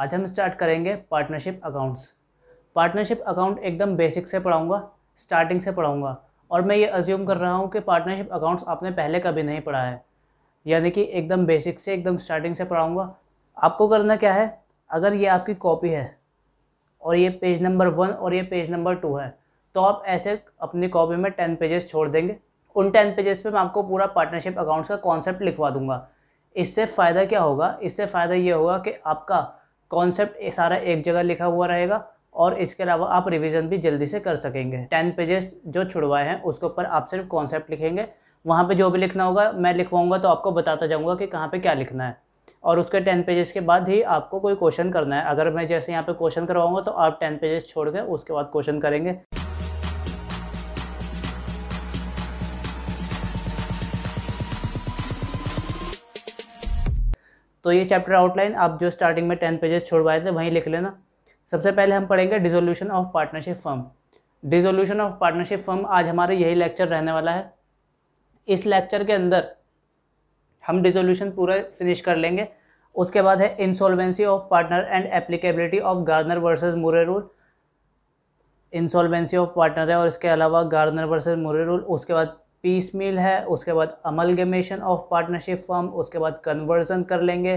आज हम स्टार्ट करेंगे पार्टनरशिप अकाउंट्स पार्टनरशिप अकाउंट एकदम बेसिक से पढ़ाऊँगा स्टार्टिंग से पढ़ाऊँगा। और मैं ये अज्यूम कर रहा हूँ कि पार्टनरशिप अकाउंट्स आपने पहले कभी नहीं पढ़ा है। यानी कि एकदम बेसिक से, एकदम स्टार्टिंग से पढ़ाऊँगा। आपको करना क्या है? अगर ये आपकी कॉपी है और ये पेज नंबर वन और ये पेज नंबर टू है तो आप ऐसे अपनी कॉपी में टेन पेजेस छोड़ देंगे। उन टेन पेजेस पे मैं आपको पूरा पार्टनरशिप अकाउंट्स का कॉन्सेप्ट लिखवा दूँगा। इससे फ़ायदा क्या होगा? इससे फ़ायदा ये होगा कि आपका कॉन्सेप्ट सारा एक जगह लिखा हुआ रहेगा और इसके अलावा आप रिवीजन भी जल्दी से कर सकेंगे। टेन पेजेस जो छुड़वाए हैं, उसके ऊपर आप सिर्फ़ कॉन्सेप्ट लिखेंगे। वहाँ पे जो भी लिखना होगा, मैं लिखवाऊँगा तो आपको बताता जाऊँगा कि कहाँ पे क्या लिखना है। और उसके टेन पेजेस के बाद ही आपको कोई क्वेश्चन करना है। अगर मैं जैसे यहाँ पे क्वेश्चन करवाऊँगा तो आप टेन पेजेस छोड़ के उसके बाद क्वेश्चन करेंगे। तो ये चैप्टर आउटलाइन आप जो स्टार्टिंग में टेन पेजेस छोड़वाए थे, वहीं लिख लेना। सबसे पहले हम पढ़ेंगे dissolution of partnership firm dissolution of partnership firm आज हमारा यही लेक्चर रहने वाला है। इस लेक्चर के अंदर हम डिजोल्यूशन पूरा फिनिश कर लेंगे। उसके बाद है insolvency of partner and applicability of Garner versus Murray rule insolvency of partner है और इसके अलावा गार्नर वर्सेस मुरे रूल उसके बाद पीस मील है उसके बाद अमलगेमेशन ऑफ़ पार्टनरशिप फर्म उसके बाद कन्वर्जन कर लेंगे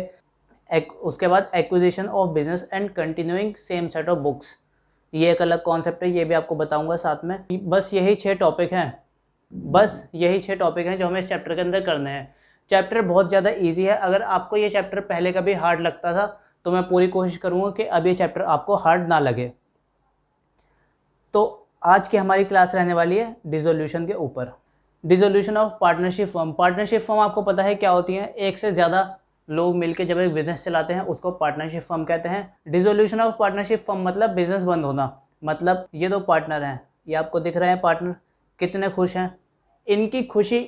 एक, उसके बाद acquisition of business and continuing same set of books ये एक अलग कॉन्सेप्ट है ये भी आपको बताऊँगा साथ में। बस यही छः टॉपिक हैं। बस यही छः टॉपिक हैं जो हमें इस चैप्टर के अंदर करने हैं। चैप्टर बहुत ज़्यादा ईजी है। अगर आपको ये चैप्टर पहले कभी हार्ड लगता था तो मैं पूरी कोशिश करूँगा कि अब ये चैप्टर आपको हार्ड ना लगे। तो आज की हमारी क्लास रहने वाली है डिजोल्यूशन के ऊपर। Dissolution of partnership form partnership form आपको पता है क्या होती है? एक से ज़्यादा लोग मिलकर जब एक बिज़नेस चलाते हैं, उसको पार्टनरशिप फॉर्म कहते हैं। डिजोल्यूशन ऑफ़ पार्टनरशिप फॉर्म मतलब बिज़नेस बंद होना। मतलब ये दो पार्टनर हैं। ये आपको दिख रहे हैं पार्टनर कितने खुश हैं? इनकी खुशी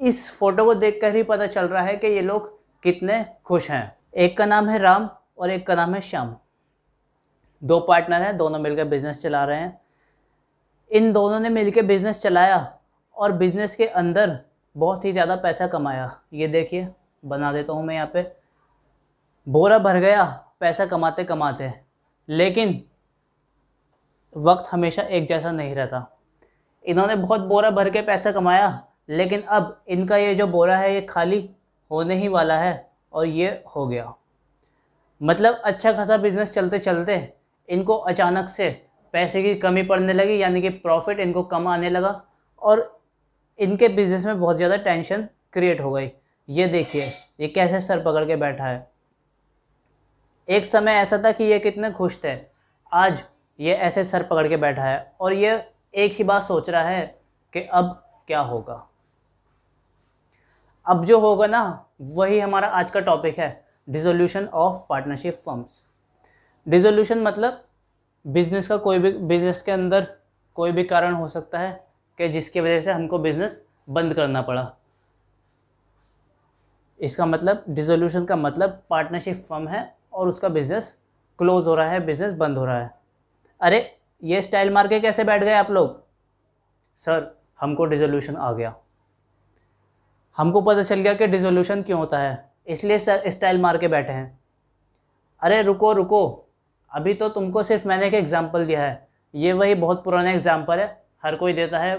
इस फ़ोटो को देखकर ही पता चल रहा है कि ये लोग कितने खुश हैं। एक का नाम है राम और एक का नाम है श्याम। दो पार्टनर हैं, दोनों मिलकर बिज़नेस चला रहे हैं। इन दोनों ने मिलकर बिज़नेस चलाया। और बिज़नेस के अंदर बहुत ही ज़्यादा पैसा कमाया। ये देखिए, बना देता हूँ मैं यहाँ पे। बोरा भर गया, पैसा कमाते कमाते। लेकिन वक्त हमेशा एक जैसा नहीं रहता। इन्होंने बहुत बोरा भर के पैसा कमाया, लेकिन अब इनका ये जो बोरा है, ये खाली होने ही वाला है और ये हो गया। मतलब अच्छा खासा बिज़नेस चलते चलते इनको अचानक से पैसे की कमी पड़ने लगी, यानी कि प्रॉफिट इनको कम आने लगा और इनके बिज़नेस में बहुत ज़्यादा टेंशन क्रिएट हो गई। ये देखिए, ये कैसे सर पकड़ के बैठा है। एक समय ऐसा था कि ये कितने खुश थे। आज ये ऐसे सर पकड़ के बैठा है और ये एक ही बात सोच रहा है कि अब क्या होगा। अब जो होगा ना, वही हमारा आज का टॉपिक है dissolution of partnership firms dissolution मतलब बिज़नेस का कोई भी बिज़नेस के अंदर कोई भी कारण हो सकता है कि जिसकी वजह से हमको बिज़नेस बंद करना पड़ा। इसका मतलब डिजोल्यूशन का मतलब पार्टनरशिप फर्म है और उसका बिज़नेस क्लोज हो रहा है बिज़नेस बंद हो रहा है। अरे, ये स्टाइल मार के कैसे बैठ गए आप लोग? सर हमको डिजोल्यूशन आ गया। हमको पता चल गया कि डिजोल्यूशन क्यों होता है, इसलिए सर स्टाइल मार के बैठे हैं। अरे, रुको रुको। अभी तो तुमको सिर्फ़ मैंने एक एग्ज़ाम्पल दिया है। ये वही बहुत पुराना एग्ज़ाम्पल है। हर कोई देता है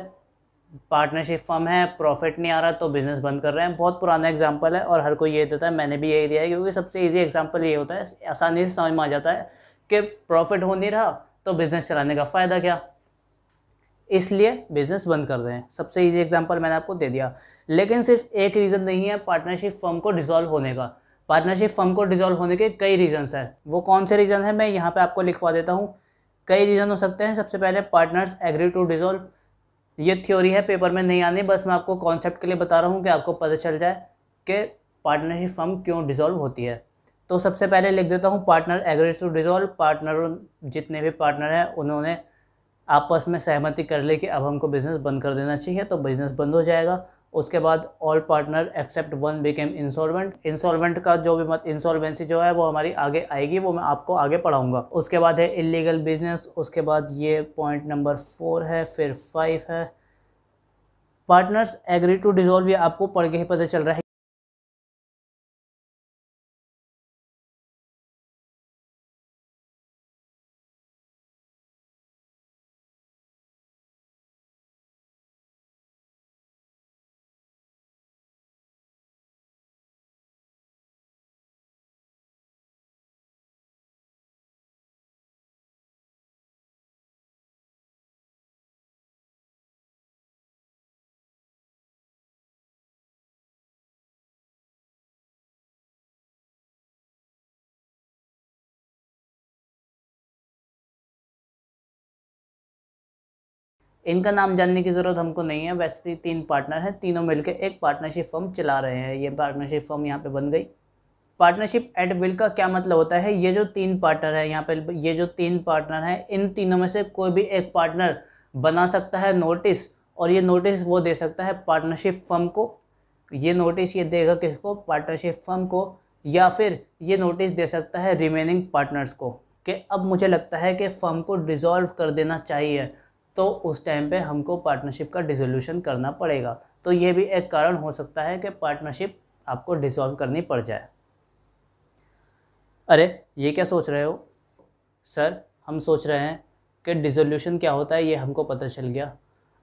पार्टनरशिप फर्म है प्रॉफिट नहीं आ रहा तो बिज़नेस बंद कर रहे हैं। बहुत पुराना एग्जांपल है और हर कोई ये देता है, मैंने भी यही दिया है क्योंकि सबसे ईजी एग्जांपल ये होता है, आसानी से समझ में आ जाता है कि प्रॉफिट हो नहीं रहा तो बिज़नेस चलाने का फ़ायदा क्या? इसलिए बिज़नेस बंद कर रहे हैं। सबसे ईजी एग्ज़ाम्पल मैंने आपको दे दिया। लेकिन सिर्फ़ एक रीज़न नहीं है पार्टनरशिप फर्म को डिजोल्व होने का। पार्टनरशिप फर्म को डिजोल्व होने के कई रीजंस हैं। वो कौन से रीज़न है? मैं यहाँ पे आपको लिखवा देता हूँ। कई रीज़न हो सकते हैं। सबसे पहले पार्टनर्स एग्री टू डिजोल्व ये थ्योरी है पेपर में नहीं आनी, बस मैं आपको कॉन्सेप्ट के लिए बता रहा हूँ कि आपको पता चल जाए कि पार्टनरशिप फर्म क्यों डिजोल्व होती है। तो सबसे पहले लिख देता हूँ partner agree to dissolve partner जितने भी पार्टनर हैं, उन्होंने आपस में सहमति कर ली कि अब हमको बिज़नेस बंद कर देना चाहिए तो बिज़नेस बंद हो जाएगा। उसके बाद all partner except one became insolvent insolvent का जो भी मत इंसॉल्वेंसी जो है, वो हमारी आगे आएगी, वो मैं आपको आगे पढ़ाऊँगा। उसके बाद है इलीगल बिज़नेस उसके बाद ये पॉइंट नंबर फोर है, फिर फाइव है। पार्टनर्स एग्री टू डिजोल्व ये आपको पढ़ के ही पता चल रहा है। इनका नाम जानने की ज़रूरत हमको नहीं है, वैसे ही तीन पार्टनर हैं, तीनों मिलकर एक पार्टनरशिप फर्म चला रहे हैं। ये पार्टनरशिप फर्म यहाँ पे बन गई। पार्टनरशिप एट विल का क्या मतलब होता है? ये जो तीन पार्टनर है, यहाँ पे ये जो तीन पार्टनर हैं, इन तीनों में से कोई भी एक पार्टनर बना सकता है नोटिस और ये नोटिस वो दे सकता है पार्टनरशिप फर्म को। ये नोटिस ये देगा किसको? पार्टनरशिप फर्म को, या फिर ये नोटिस दे सकता है रिमेनिंग पार्टनर्स को, कि अब मुझे लगता है कि फर्म को डिज़ोल्व कर देना चाहिए। तो उस टाइम पे हमको पार्टनरशिप का डिसोल्यूशन करना पड़ेगा। तो ये भी एक कारण हो सकता है कि पार्टनरशिप आपको डिसॉल्व करनी पड़ जाए। अरे, ये क्या सोच रहे हो? सर, हम सोच रहे हैं कि डिसोल्यूशन क्या होता है, ये हमको पता चल गया।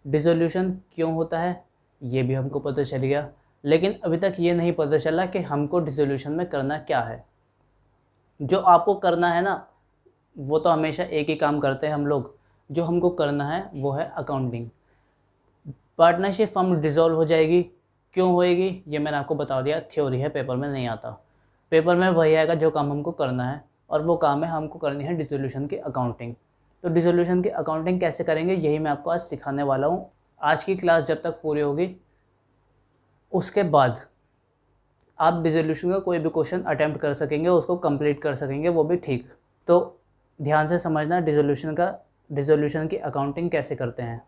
डिसोल्यूशन क्यों होता है, ये भी हमको पता चल गया। लेकिन अभी तक ये नहीं पता चला कि हमको डिसोल्यूशन में करना क्या है। जो आपको करना है ना, वो तो हमेशा एक ही काम करते हैं हम लोग। जो हमको करना है, वो है अकाउंटिंग पार्टनरशिप फर्म डिज़ोल्व हो जाएगी। क्यों होएगी? ये मैंने आपको बता दिया। थ्योरी है पेपर में नहीं आता। पेपर में वही आएगा जो काम हमको करना है और वो काम है हमको करनी है डिसोल्यूशन की अकाउंटिंग तो डिसोल्यूशन की अकाउंटिंग कैसे करेंगे, यही मैं आपको आज सिखाने वाला हूँ। आज की क्लास जब तक पूरी होगी, उसके बाद आप डिसोल्यूशन का कोई भी क्वेश्चन अटैम्प्ट कर सकेंगे, उसको कंप्लीट कर सकेंगे, वो भी ठीक। तो ध्यान से समझना डिसोल्यूशन का डिसोल्यूशन की अकाउंटिंग कैसे करते हैं?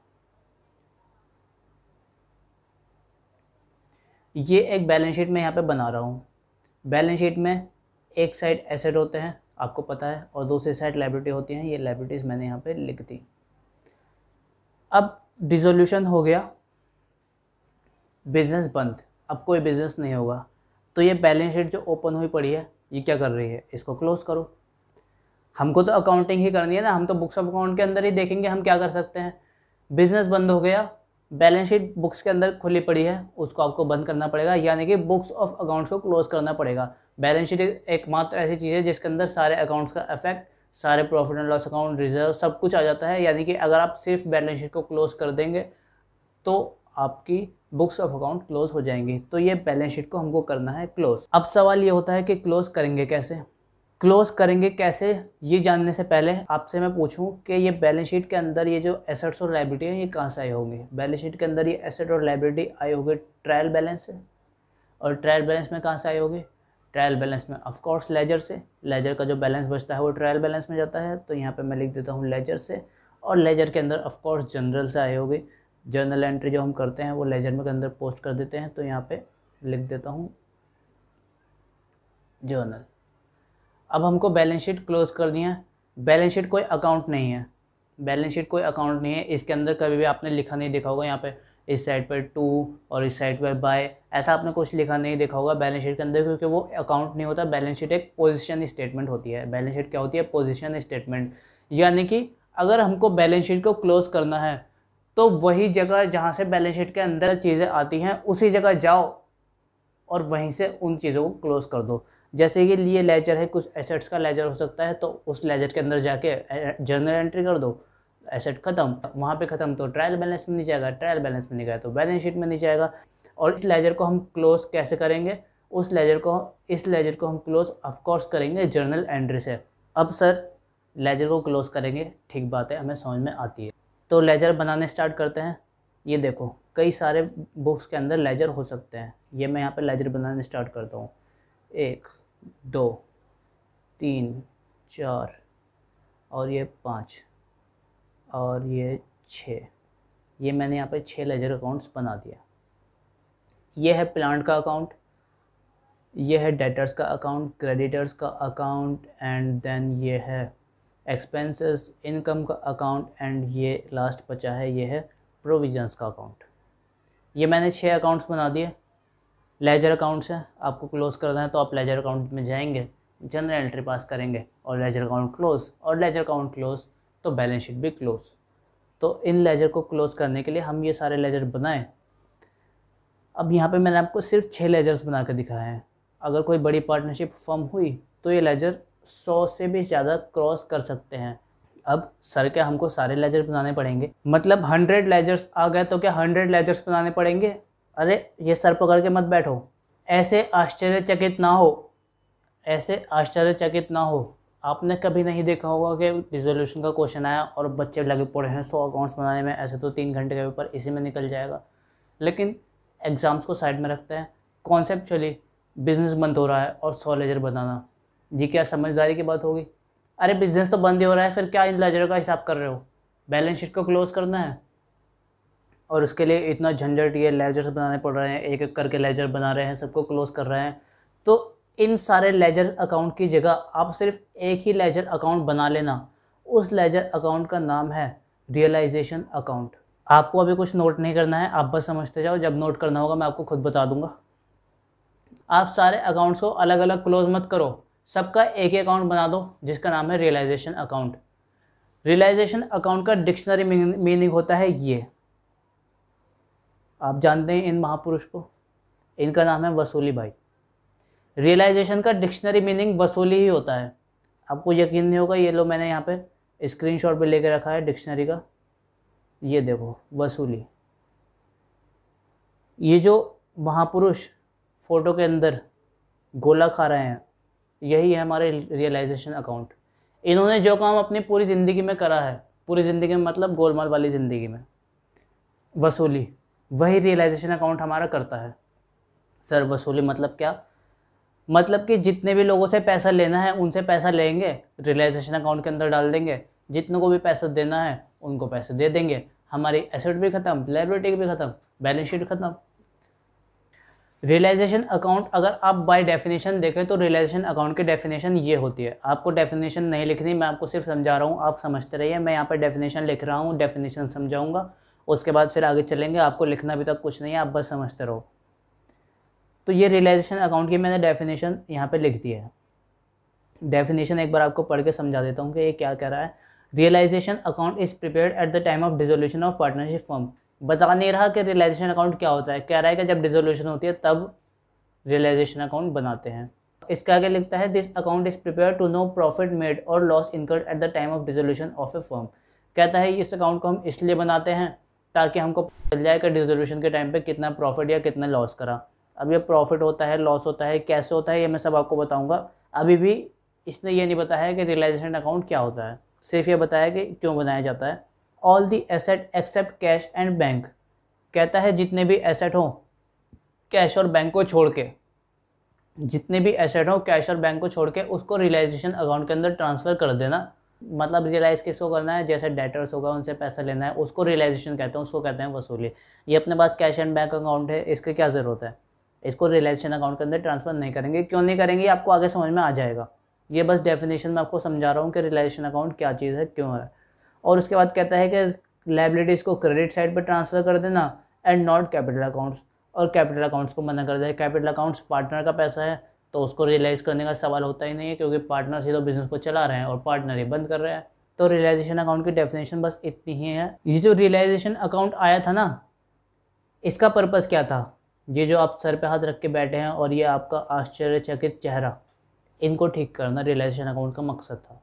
ये एक बैलेंस शीट मैं यहाँ पे बना रहा हूँ। बैलेंस शीट में एक साइड एसेट होते हैं, आपको पता है, और दूसरी साइड लाइब्रेटी होती हैं। ये लाइब्रेटीज़ मैंने यहाँ पे लिख दी। अब डिसोल्यूशन हो गया। बिज़नेस बंद। अब कोई बिज़नेस नहीं होगा। तो ये बैलेंस शीट जो ओपन हुई पड़ी है, ये क्या कर रही है? इसको क्लोज करो। हमको तो अकाउंटिंग ही करनी है ना, हम तो बुक्स ऑफ़ अकाउंट के अंदर ही देखेंगे हम क्या कर सकते हैं। बिज़नेस बंद हो गया बैलेंस शीट बुक्स के अंदर खुली पड़ी है, उसको आपको बंद करना पड़ेगा, यानी कि बुक्स ऑफ़ अकाउंट्स को क्लोज करना पड़ेगा। बैलेंस शीट एकमात्र ऐसी चीज़ है जिसके अंदर सारे अकाउंट्स का इफ़ेक्ट सारे profit and loss account reserve सब कुछ आ जाता है। यानी कि अगर आप सिर्फ़ बैलेंस शीट को क्लोज कर देंगे तो आपकी बुक्स ऑफ़ अकाउंट क्लोज हो जाएँगी। तो ये बैलेंस शीट को हमको करना है क्लोज अब सवाल ये होता है कि क्लोज करेंगे कैसे? क्लोज करेंगे कैसे? ये जानने से पहले आपसे मैं पूछूँ कि ये बैलेंस शीट के अंदर ये जो एसेट्स और लाइब्रेटी है, ये कहाँ से आए होंगे? बैलेंस शीट के अंदर ये एसेट और लाइब्रेटी आए होंगे ट्रायल बैलेंस से। और ट्रायल बैलेंस में कहाँ से आए होंगे? ट्रायल बैलेंस में ऑफकोर्स लेजर से। लेजर का जो बैलेंस बचता है वो ट्रायल बैलेंस में जाता है। तो यहाँ पर मैं लिख देता हूँ लेजर से। और लेजर के अंदर ऑफकोर्स जनरल से आए होंगे। जर्नल एंट्री जो हम करते हैं, वो लेजर में के अंदर पोस्ट कर देते हैं। तो यहाँ पे लिख देता हूँ जर्नल अब हमको बैलेंस शीट क्लोज कर दिया बैलेंस शीट कोई अकाउंट नहीं है। बैलेंस शीट कोई अकाउंट नहीं है। इसके अंदर कभी भी आपने लिखा नहीं देखा होगा। यहाँ पे इस साइड पर टू और इस साइड पर बाय, ऐसा आपने कुछ लिखा नहीं देखा होगा बैलेंस शीट के अंदर, क्योंकि वो अकाउंट नहीं होता। बैलेंस शीट एक पोजिशन स्टेटमेंट होती है। बैलेंस शीट क्या होती है? Position statement. यानी कि अगर हमको बैलेंस शीट को क्लोज करना है तो वही जगह जहाँ से बैलेंस शीट के अंदर चीज़ें आती हैं, उसी जगह जाओ और वहीं से उन चीज़ों को क्लोज कर दो। जैसे कि लिए लेजर है, कुछ एसेट्स का लेजर हो सकता है तो उस लेजर के अंदर जाके जर्नल एंट्री कर दो एसेट खत्म, वहाँ पे ख़त्म तो ट्रायल बैलेंस में नहीं जाएगा ट्रायल बैलेंस में नहीं गया तो बैलेंस शीट में नहीं जाएगा, और इस लेजर को हम क्लोज कैसे करेंगे? उस लेजर को, इस लेजर को हम क्लोज ऑफकोर्स करेंगे जर्नल एंट्री से। अब सर लेजर को क्लोज करेंगे, ठीक बात है हमें समझ में आती है। तो लेजर बनाने स्टार्ट करते हैं। ये देखो, कई सारे बुक्स के अंदर लेजर हो सकते हैं। ये मैं यहाँ पर लेजर बनाने स्टार्ट करता हूँ। एक दो, तीन, चार और ये पाँच और ये छः। ये मैंने यहाँ पे छः लेजर अकाउंट्स बना दिया। ये है प्लांट का अकाउंट ये है डेटर्स का अकाउंट क्रेडिटर्स का अकाउंट एंड देन ये है एक्सपेंसेस इनकम का अकाउंट एंड ये लास्ट बचा है, ये है प्रोविजंस का अकाउंट ये मैंने छः अकाउंट्स बना दिए। लेजर अकाउंट्स हैं, आपको क्लोज़ करना है तो आप लेजर अकाउंट में जाएँगे जनरल एंट्री पास करेंगे और लेजर अकाउंट क्लोज और लेजर अकाउंट क्लोज तो बैलेंस शीट भी क्लोज तो इन लेजर को क्लोज करने के लिए हम ये सारे लेजर बनाएँ। अब यहाँ पे मैंने आपको सिर्फ़ छः लेजर्स बना कर दिखाए हैं। अगर कोई बड़ी पार्टनरशिप फॉर्म हुई तो ये लेजर सौ से भी ज़्यादा क्रॉस कर सकते हैं। अब सर क्या हमको सारे लेजर बनाने पड़ेंगे? मतलब हंड्रेड लेजर्स आ गए तो क्या हंड्रेड लेजर्स बनाने पड़ेंगे? अरे, ये सर पकड़ के मत बैठो। ऐसे आश्चर्यचकित ना हो। ऐसे आश्चर्यचकित ना हो। आपने कभी नहीं देखा होगा कि रिजोल्यूशन का क्वेश्चन आया और बच्चे लगे पड़े हैं सौ अकाउंट्स बनाने में। ऐसे तो तीन घंटे का पेपर इसी में निकल जाएगा। लेकिन एग्ज़ाम्स को साइड में रखते हैं। कॉन्सेप्चुअली बिज़नेस बंद हो रहा है और सौ लेजर बनाना। जी, क्या समझदारी की बात होगी? अरे बिज़नेस तो बंद ही हो रहा है, फिर क्या इन लेजर का हिसाब कर रहे हो? बैलेंस शीट को क्लोज करना है। और उसके लिए इतना झंझट, ये लेजर्स बनाने पड़ रहे हैं, एक एक करके लेजर बना रहे हैं, सबको क्लोज कर रहे हैं। तो इन सारे लेजर अकाउंट की जगह आप सिर्फ़ एक ही लेजर अकाउंट बना लेना। उस लेजर अकाउंट का नाम है रियलाइजेशन अकाउंट आपको अभी कुछ नोट नहीं करना है, आप बस समझते जाओ। जब नोट करना होगा, मैं आपको खुद बता दूँगा। आप सारे अकाउंट्स को अलग अलग क्लोज मत करो। सबका एक ही अकाउंट बना दो, जिसका नाम है रियलाइजेशन अकाउंट रियलाइजेशन अकाउंट का डिक्शनरी मीनिंग होता है ये। आप जानते हैं इन महापुरुष को? इनका नाम है वसूली भाई रियलाइजेशन का डिक्शनरी मीनिंग वसूली ही होता है। आपको यकीन नहीं होगा, ये लो मैंने यहाँ पे स्क्रीनशॉट पे लेके रखा है डिक्शनरी का। ये देखो, वसूली। ये जो महापुरुष फ़ोटो के अंदर गोला खा रहे हैं, यही है हमारे रियलाइजेशन अकाउंट इन्होंने जो काम अपनी पूरी ज़िंदगी में करा है, पूरी ज़िंदगी में मतलब गोलमाल वाली ज़िंदगी में। वसूली। वही रियलाइजेशन अकाउंट हमारा करता है। सर वसूली मतलब क्या? मतलब कि जितने भी लोगों से पैसा लेना है, उनसे पैसा लेंगे रियलाइजेशन अकाउंट के अंदर डाल देंगे। जितने को भी पैसा देना है, उनको पैसे दे देंगे। हमारी एसेट भी ख़त्म लाइबिलिटी भी ख़त्म बैलेंस शीट ख़त्म। रियलाइजेशन अकाउंट अगर आप बाय डेफिनेशन देखें तो रियलाइजेशन अकाउंट की डेफिनेशन ये होती है। आपको डेफिनेशन नहीं लिखनी, मैं आपको सिर्फ़ समझा रहा हूँ, आप समझते रहिए। मैं यहाँ पर डेफिनेशन लिख रहा हूँ डेफिनेशन समझाऊँगा। उसके बाद फिर आगे चलेंगे, आपको लिखना भी तक कुछ नहीं है, आप बस समझते रहो। तो ये रियलाइजेशन अकाउंट की मैंने डेफिनेशन यहाँ पे लिख दी है। डेफिनेशन एक बार आपको पढ़ के समझा देता हूँ कि ये क्या कह रहा है। Realisation account is prepare at the time of dissolution of partnership form बता नहीं रहा कि रियलाइजेशन अकाउंट क्या होता है। कह रहा है कि जब डिजोल्यूशन होती है, तब रियलाइजेशन अकाउंट बनाते हैं। इसका आगे लिखता है this account is prepare to know profit made और loss incurred at the time of dissolution of a firm कहता है, इस अकाउंट को हम इसलिए बनाते हैं ताकि हमको मिल जाए कि डिजोल्यूशन के टाइम पे कितना प्रॉफिट या कितना लॉस करा। अब ये प्रॉफिट होता है लॉस होता है, कैसे होता है, ये मैं सब आपको बताऊँगा। अभी भी इसने ये नहीं बताया कि रियलाइजेशन अकाउंट क्या होता है। सिर्फ़ ये बताया कि क्यों बनाया जाता है। All the asset except cash and bank कहता है जितने भी एसेट हों कैश और बैंक को छोड़ के। जितने भी एसेट हों कैश और बैंक को छोड़ के उसको रियलाइजेशन अकाउंट के अंदर ट्रांसफ़र कर देना। मतलब रियलाइज़ किसको करना है? जैसे डेटर्स होगा, उनसे पैसा लेना है, उसको रियलाइजेशन कहते हैं, उसको कहते हैं वसूली। ये अपने पास कैश एंड बैंक अकाउंट है, इसकी क्या ज़रूरत है? इसको रियलाइजेशन अकाउंट के अंदर ट्रांसफ़र नहीं करेंगे। क्यों नहीं करेंगे? आपको आगे समझ में आ जाएगा। ये बस डेफिनेशन में आपको समझा रहा हूँ कि रियलाइजेशन अकाउंट क्या चीज़ है, क्यों है। और उसके बाद कहता है कि लाइबिलिटीज़ को क्रेडिट साइड पर ट्रांसफ़र कर देना एंड नॉट कैपिटल अकाउंट्स और कैपिटल अकाउंट्स को मना कर दिया। कैपिटल अकाउंट्स पार्टनर का पैसा है तो उसको रियलाइज़ करने का सवाल होता ही नहीं है क्योंकि पार्टनर सीधा बिज़नेस को चला रहे हैं और पार्टनर ही बंद कर रहे हैं। तो रियलाइजेशन अकाउंट की डेफिनेशन बस इतनी ही है। ये जो रियलाइजेशन अकाउंट आया था ना, इसका पर्पज़ क्या था? ये जो आप सर पे हाथ रख के बैठे हैं और ये आपका आश्चर्यचकित चेहरा, इनको ठीक करना रियलाइजेशन अकाउंट का मकसद था।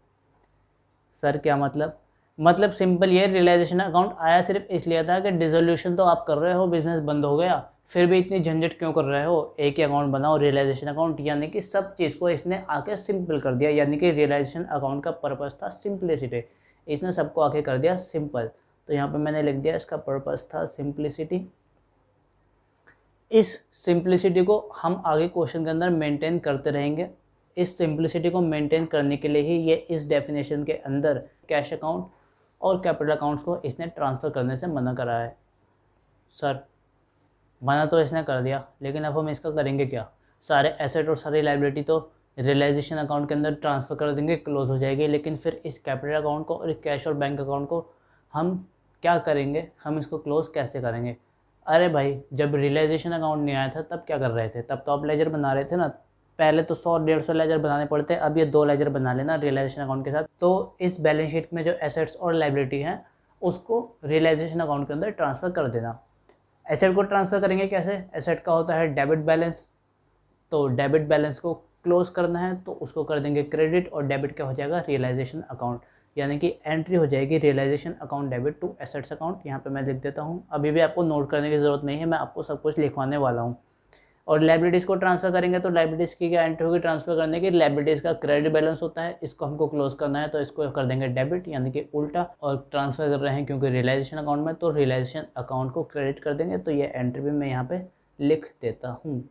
सर, क्या मतलब? मतलब सिंपल ये रियलाइजेशन अकाउंट आया सिर्फ़ इसलिए था कि डिजोल्यूशन तो आप कर रहे हो बिज़नेस बंद हो गया। फिर भी इतनी झंझट क्यों कर रहे हो? एक ही अकाउंट बनाओ रियलाइजेशन अकाउंट यानी कि सब चीज़ को इसने आके सिंपल कर दिया, यानी कि रियलाइजेशन अकाउंट का पर्पज़ था सिंप्लिसिटी इसने सबको आके कर दिया सिंपल तो यहाँ पे मैंने लिख दिया इसका पर्पज़ था सिंप्लिसिटी इस सिंप्लिसिटी को हम आगे क्वेश्चन के अंदर मेंटेन करते रहेंगे। इस सिंप्लिसिटी को मेंटेन करने के लिए ही ये इस डेफिनेशन के अंदर कैश अकाउंट और कैपिटल अकाउंट्स को इसने ट्रांसफ़र करने से मना करा है। सर मना तो इसने कर दिया, लेकिन अब हम इसका करेंगे क्या? सारे एसेट और सारी लाइबिलिटी तो रियलाइजेशन अकाउंट के अंदर ट्रांसफ़र कर देंगे क्लोज हो जाएगी, लेकिन फिर इस कैपिटल अकाउंट को और कैश और बैंक अकाउंट को हम क्या करेंगे? हम इसको क्लोज कैसे करेंगे? अरे भाई, जब रियलाइजेशन अकाउंट नहीं आया था, तब क्या कर रहे थे? तब तो आप लेजर बना रहे थे ना। पहले तो सौ, डेढ़ सौ लेजर बनाने पड़ते, अब ये दो लेजर बना लेना रियलाइजेशन अकाउंट के साथ। तो इस बैलेंस शीट में जो एसेट्स और लाइबिलिटी हैं, उसको रियलाइजेशन अकाउंट के अंदर ट्रांसफ़र कर देना। एसेट को ट्रांसफ़र करेंगे कैसे? एसेट का होता है डेबिट बैलेंस तो डेबिट बैलेंस को क्लोज करना है तो उसको कर देंगे क्रेडिट और डेबिट क्या हो जाएगा? रियलाइजेशन अकाउंट यानी कि एंट्री हो जाएगी realisation account debit to assets account यहाँ पे मैं लिख देता हूँ। अभी भी आपको नोट करने की ज़रूरत नहीं है, मैं आपको सब कुछ लिखवाने वाला हूँ। और लाइब्रेरीज को ट्रांसफ़र करेंगे तो लाइब्रेरीज की क्या एंट्री होगी? ट्रांसफ़र करने की लाइब्रेरीज का क्रेडिट बैलेंस होता है। इसको हमको क्लोज करना है तो इसको कर देंगे डेबिट यानी कि उल्टा, और ट्रांसफ़र कर रहे हैं क्योंकि रियलाइजेशन अकाउंट में तो रियलाइजेशन अकाउंट को क्रेडिट कर देंगे। तो ये एंट्री भी मैं यहाँ पर लिख देता हूँ।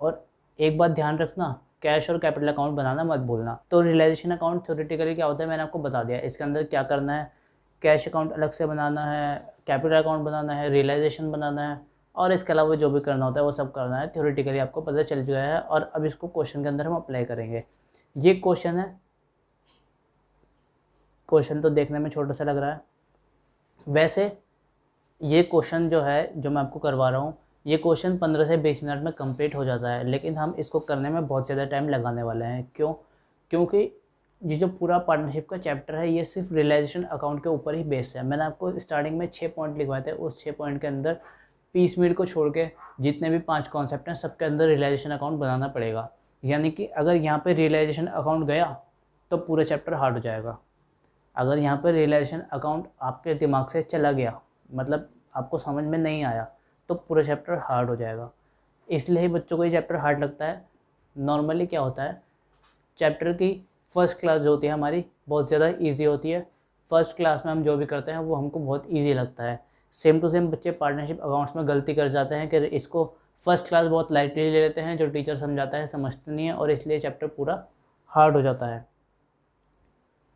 और एक बात ध्यान रखना कैश और कैपिटल अकाउंट बनाना मत भूलना। तो रियलाइजेशन अकाउंट थ्योरेटिकली क्या होता है? मैंने आपको बता दिया। इसके अंदर क्या करना है? कैश अकाउंट अलग से बनाना है कैपिटल अकाउंट बनाना है रियलाइजेशन बनाना है। और इसके अलावा जो भी करना होता है वो सब करना है। थ्योरेटिकली आपको पता चल चुका है और अब इसको क्वेश्चन के अंदर हम अप्लाई करेंगे। ये क्वेश्चन है। क्वेश्चन तो देखने में छोटा सा लग रहा है। वैसे ये क्वेश्चन जो है, जो मैं आपको करवा रहा हूँ, ये क्वेश्चन पंद्रह से बीस मिनट में कंप्लीट हो जाता है, लेकिन हम इसको करने में बहुत ज़्यादा टाइम लगाने वाले हैं। क्यों? क्योंकि ये जो पूरा पार्टनरशिप का चैप्टर है, ये सिर्फ़ रियलाइजेशन अकाउंट के ऊपर ही बेस्ड है। मैंने आपको स्टार्टिंग में छः पॉइंट लिखवाए थे, उस छः पॉइंट के अंदर पीस मीड को छोड़ के जितने भी पाँच कॉन्सेप्ट हैं, सबके अंदर रियलाइजेशन अकाउंट बनाना पड़ेगा। यानी कि अगर यहाँ पे रियलाइजेशन अकाउंट गया तो पूरा चैप्टर हार्ड हो जाएगा। अगर यहाँ पर रियलाइजेशन अकाउंट आपके दिमाग से चला गया मतलब आपको समझ में नहीं आया तो पूरा चैप्टर हार्ड हो जाएगा। इसलिए ही बच्चों को ये चैप्टर हार्ड लगता है। नॉर्मली क्या होता है? चैप्टर की फ़र्स्ट क्लास जो होती है हमारी, बहुत ज़्यादा ईजी होती है। फ़र्स्ट क्लास में हम जो भी करते हैं, वो हमको बहुत ईजी लगता है। सेम टू सेम बच्चे पार्टनरशिप अकाउंट्स में गलती कर जाते हैं कि इसको फ़र्स्ट क्लास बहुत लाइटली ले लेते हैं, जो टीचर समझाता है, समझते नहीं है और इसलिए चैप्टर पूरा हार्ड हो जाता है।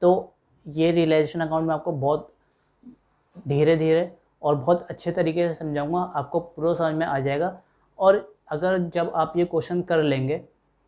तो ये रियलाइजेशन अकाउंट में आपको बहुत धीरे धीरे और बहुत अच्छे तरीके से समझाऊँगा, आपको पूरा समझ में आ जाएगा। और अगर जब आप ये क्वेश्चन कर लेंगे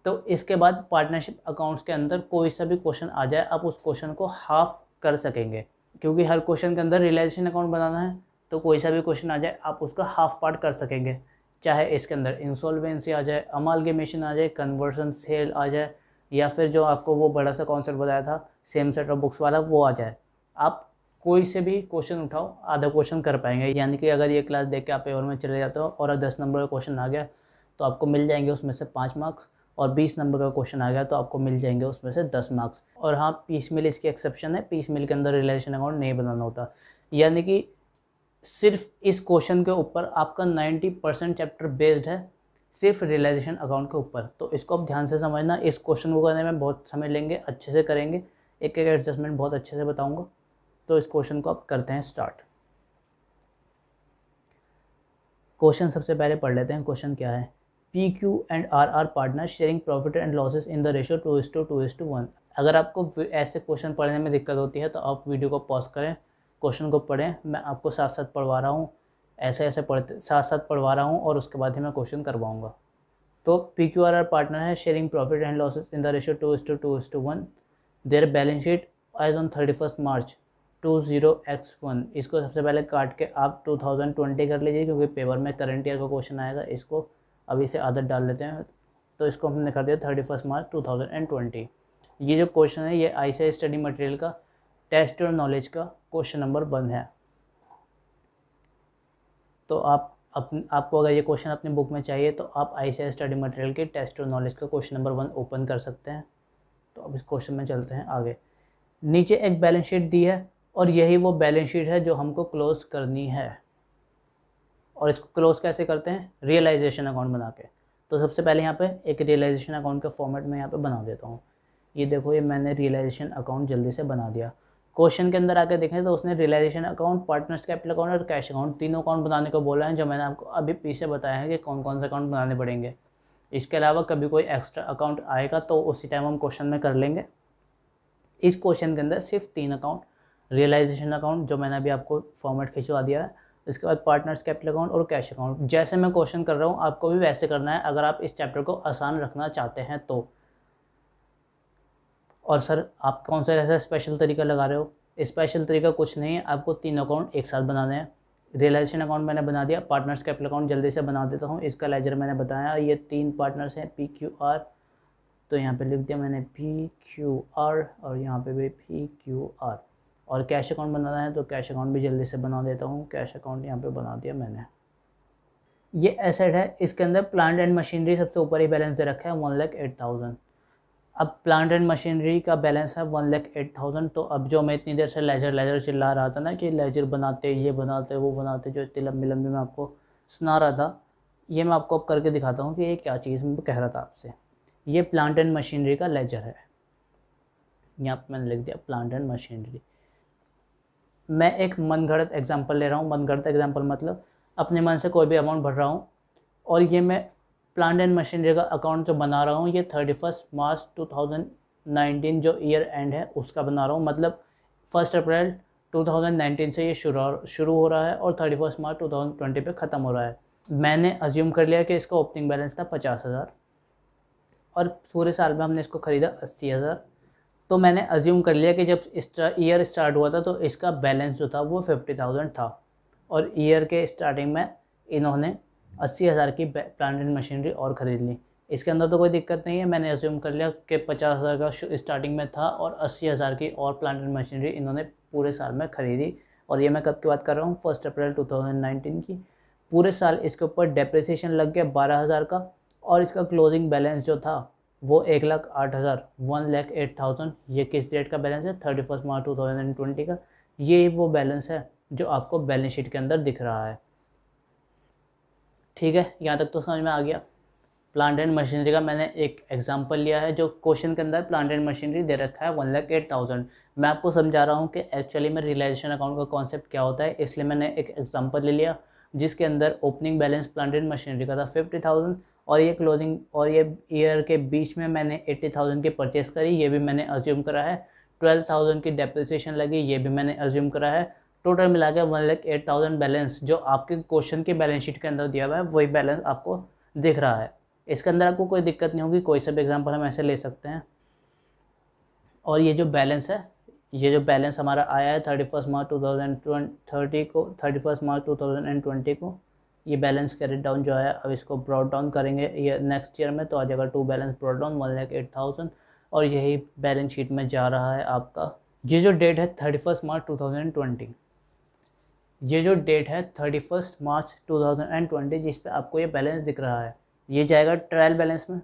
तो इसके बाद पार्टनरशिप अकाउंट्स के अंदर कोई सा भी क्वेश्चन आ जाए, आप उस क्वेश्चन को हाफ़ कर सकेंगे। क्योंकि हर क्वेश्चन के अंदर रियलाइजेशन अकाउंट बनाना है तो कोई सा भी क्वेश्चन आ जाए, आप उसका हाफ़ पार्ट कर सकेंगे। चाहे इसके अंदर इंसॉल्वेंसी आ जाए अमालगेमेशन आ जाए कन्वर्सन सेल आ जाए, या फिर जो आपको वो बड़ा सा कॉन्सेप्ट बताया था सेम सेट ऑफ़ बुक्स वाला, वो आ जाए। आप कोई से भी क्वेश्चन उठाओ, आधा क्वेश्चन कर पाएँगे। यानी कि अगर ये क्लास देख के आप पेपर में चले जाते हो और दस नंबर का क्वेश्चन आ गया तो आपको मिल जाएँगे उसमें से पाँच मार्क्स और बीस नंबर का क्वेश्चन आ गया तो आपको मिल जाएँगे उसमें से दस मार्क्स और हाँ पीस मिल इसकी एक्सेप्शन है पीस मिल के अंदर रिलेशन अकाउंट नहीं बनाना होता। यानी कि सिर्फ़ इस क्वेश्चन के ऊपर आपका 90 परसेंट चैप्टर बेस्ड है, सिर्फ़ रियलाइजेशन अकाउंट के ऊपर। तो इसको आप ध्यान से समझना, इस क्वेश्चन को करने में बहुत समय लेंगे, अच्छे से करेंगे। एक एक एडजस्टमेंट बहुत अच्छे से बताऊँगा। तो इस क्वेश्चन को आप करते हैं स्टार्ट क्वेश्चन सबसे पहले पढ़ लेते हैं क्वेश्चन क्या है? P Q and R R partner sharing profit and losses in the ratio two is to two is to one अगर आपको ऐसे क्वेश्चन पढ़ने में दिक्कत होती है तो आप वीडियो को पॉज करें। क्वेश्चन को पढ़ें। मैं आपको साथ साथ पढ़वा रहा हूँ। ऐसे ऐसे पढ़ते साथ साथ पढ़वा रहा हूँ और उसके बाद ही मैं क्वेश्चन करवाऊँगा। तो P Q R R partner है, sharing profit and losses in the ratio two is to two is to one. Their balance sheet as on thirty first March two zero X one. इसको सबसे पहले काट के आप to thousand twenty कर लीजिए क्योंकि पेपर में करंट ईयर का क्वेश्चन आएगा। इसको अभी से आदत डाल लेते हैं। तो इसको हमने कर दिया thirty first March two thousand and twenty. ये जो क्वेश्चन है, ये I C I study material का टेस्ट और नॉलेज का क्वेश्चन नंबर वन है। तो आप अपन आपको अगर ये क्वेश्चन अपनी बुक में चाहिए तो आप आई सी स्टडी मटेरियल के टेस्ट और नॉलेज का क्वेश्चन नंबर वन ओपन कर सकते हैं। तो अब इस क्वेश्चन में चलते हैं आगे। नीचे एक बैलेंस शीट दी है, और यही वो बैलेंस शीट है जो हमको क्लोज करनी है। और इसको क्लोज कैसे करते हैं? रियलाइजेशन अकाउंट बना के। तो सबसे पहले यहाँ पे एक रियलाइजेशन अकाउंट का फॉर्मेट में यहाँ पे बना देता हूँ। ये देखो, ये मैंने रियलाइजेशन अकाउंट जल्दी से बना दिया। क्वेश्चन के अंदर आके देखें तो उसने realisation account partners capital account और कैश अकाउंट तीनों अकाउंट बनाने को बोला है, जो मैंने आपको अभी पीछे बताया है कि कौन कौन से अकाउंट बनाने पड़ेंगे। इसके अलावा कभी कोई एक्स्ट्रा अकाउंट आएगा तो उसी टाइम हम क्वेश्चन में कर लेंगे। इस क्वेश्चन के अंदर सिर्फ़ तीन अकाउंट रियलाइजेशन अकाउंट जो मैंने अभी आपको फॉर्मेट खिंचवा दिया है, इसके बाद पार्टनर्स कैपिटल अकाउंट और कैश अकाउंट जैसे मैं क्वेश्चन कर रहा हूँ, आपको भी वैसे करना है, अगर आप इस चैप्टर को आसान रखना चाहते हैं तो। और सर, आप कौन सा ऐसा स्पेशल तरीका लगा रहे हो? स्पेशल तरीका कुछ नहीं है, आपको तीन अकाउंट एक साथ बनाने हैं। रियलाइजेशन अकाउंट मैंने बना दिया पार्टनर्स कैपिटल अकाउंट जल्दी से बना देता हूँ। इसका लेजर मैंने बताया, ये तीन पार्टनर्स हैं पी क्यू आर तो यहाँ पे लिख दिया मैंने पी क्यू आर और यहाँ पे भी पी क्यू आर और कैश अकाउंट बनाना है तो कैश अकाउंट भी जल्दी से बना देता हूँ। कैश अकाउंट यहाँ पे बना दिया मैंने। ये एसेट है, इसके अंदर प्लांट एंड मशीनरी सबसे ऊपर ही बैलेंस दे रखा है वन लैख एट थाउज़ेंड अब प्लांट एंड मशीनरी का बैलेंस है वन लैख एट थाउज़ेंड तो अब जो मैं इतनी देर से लेजर लेजर चिल्ला रहा था ना कि लेजर बनाते, ये बनाते, वो बनाते, जो इतनी लंबी लंबी मैं आपको सुना रहा था, ये मैं आपको अब करके दिखाता हूँ कि ये क्या चीज़ मैं कह रहा था आपसे। ये प्लांट एंड मशीनरी का लेजर है। यहाँ पर मैंने लिख दिया प्लांट एंड मशीनरी मैं एक मन घड़त एग्ज़ाम्पल ले रहा हूँ। मन घड़त एग्ज़ाम्पल मतलब अपने मन से कोई भी अमाउंट भर रहा हूँ और ये मैं प्लांट एंड मशीनरी का अकाउंट जो बना रहा हूँ, ये thirty first March two thousand nineteen जो ईयर एंड है, उसका बना रहा हूँ। मतलब फ़र्स्ट अप्रैल 2019 से ये शुरू शुरू हो रहा है और थर्टी फ़र्स्ट मार्च 2020 पे ख़त्म हो रहा है। मैंने अज्यूम कर लिया कि इसका ओपनिंग बैलेंस था पचास हज़ार और पूरे साल में हमने इसको ख़रीदा अस्सी हज़ार। तो मैंने अज्यूम कर लिया कि जब ईयर स्टार्ट हुआ था तो इसका बैलेंस जो था वो फिफ्टी थाउज़ेंड था और ईयर के स्टार्टिंग में इन्होंने अस्सी हज़ार की प्लांट एंड मशीनरी और ख़रीद ली। इसके अंदर तो कोई दिक्कत नहीं है, मैंने अज्यूम कर लिया कि पचास हज़ार का स्टार्टिंग में था और अस्सी हज़ार की और प्लांट एंड मशीनरी इन्होंने पूरे साल में ख़रीदी। और ये मैं कब की बात कर रहा हूँ? फ़र्स्ट अप्रैल 2019 की। पूरे साल इसके ऊपर डेप्रिसिएशन लग गया बारह हज़ार का और इसका क्लोजिंग बैलेंस जो था वो एक लाख आठ हज़ार वन लाख एट थाउज़ेंड ये किस डेट का बैलेंस है? Thirty first March two thousand twenty का। ये वो बैलेंस है जो आपको बैलेंस शीट के अंदर दिख रहा है। ठीक है, यहाँ तक तो समझ में आ गया। प्लांट एंड मशीनरी का मैंने एक एग्जांपल लिया है, जो क्वेश्चन के अंदर प्लांट एंड मशीनरी दे रखा है वन लाख एट थाउज़ेंड मैं आपको समझा रहा हूँ कि एक्चुअली में रियलाइजेशन अकाउंट का कॉन्सेप्ट क्या होता है, इसलिए मैंने एक एग्जांपल ले लिया, जिसके अंदर opening balance plant and machinery का था फिफ्टी थाउज़ेंड और ये क्लोजिंग और ये ईयर के बीच में मैंने एट्टी थाउज़ेंड की परचेस करी, ये भी मैंने अज्यूम करा है। ट्वेल्व थाउज़ेंड की डेप्रिसिएशन लगी, ये भी मैंने अज्यूम करा है। टोटल मिला के one lakh eight thousand balance, जो आपके क्वेश्चन के बैलेंस शीट के अंदर दिया हुआ है, वही बैलेंस आपको दिख रहा है। इसके अंदर आपको कोई दिक्कत नहीं होगी, कोई सब एग्ज़ाम्पल हम ऐसे ले सकते हैं। और ये जो बैलेंस है, ये जो बैलेंस हमारा आया है thirty first March two thousand thirty को thirty first March two thousand and twenty को, ये बैलेंस कैरेट डाउन जो है, अब इसको ब्रॉड डाउन करेंगे ये नेक्स्ट ईयर में तो आ जाएगा to balance brought down one lakh eight thousand और यही बैलेंस शीट में जा रहा है आपका। ये जो डेट है thirty first March two thousand twenty ये जो डेट है thirty first March two thousand and twenty जिस पे आपको ये बैलेंस दिख रहा है, ये जाएगा ट्रायल बैलेंस में?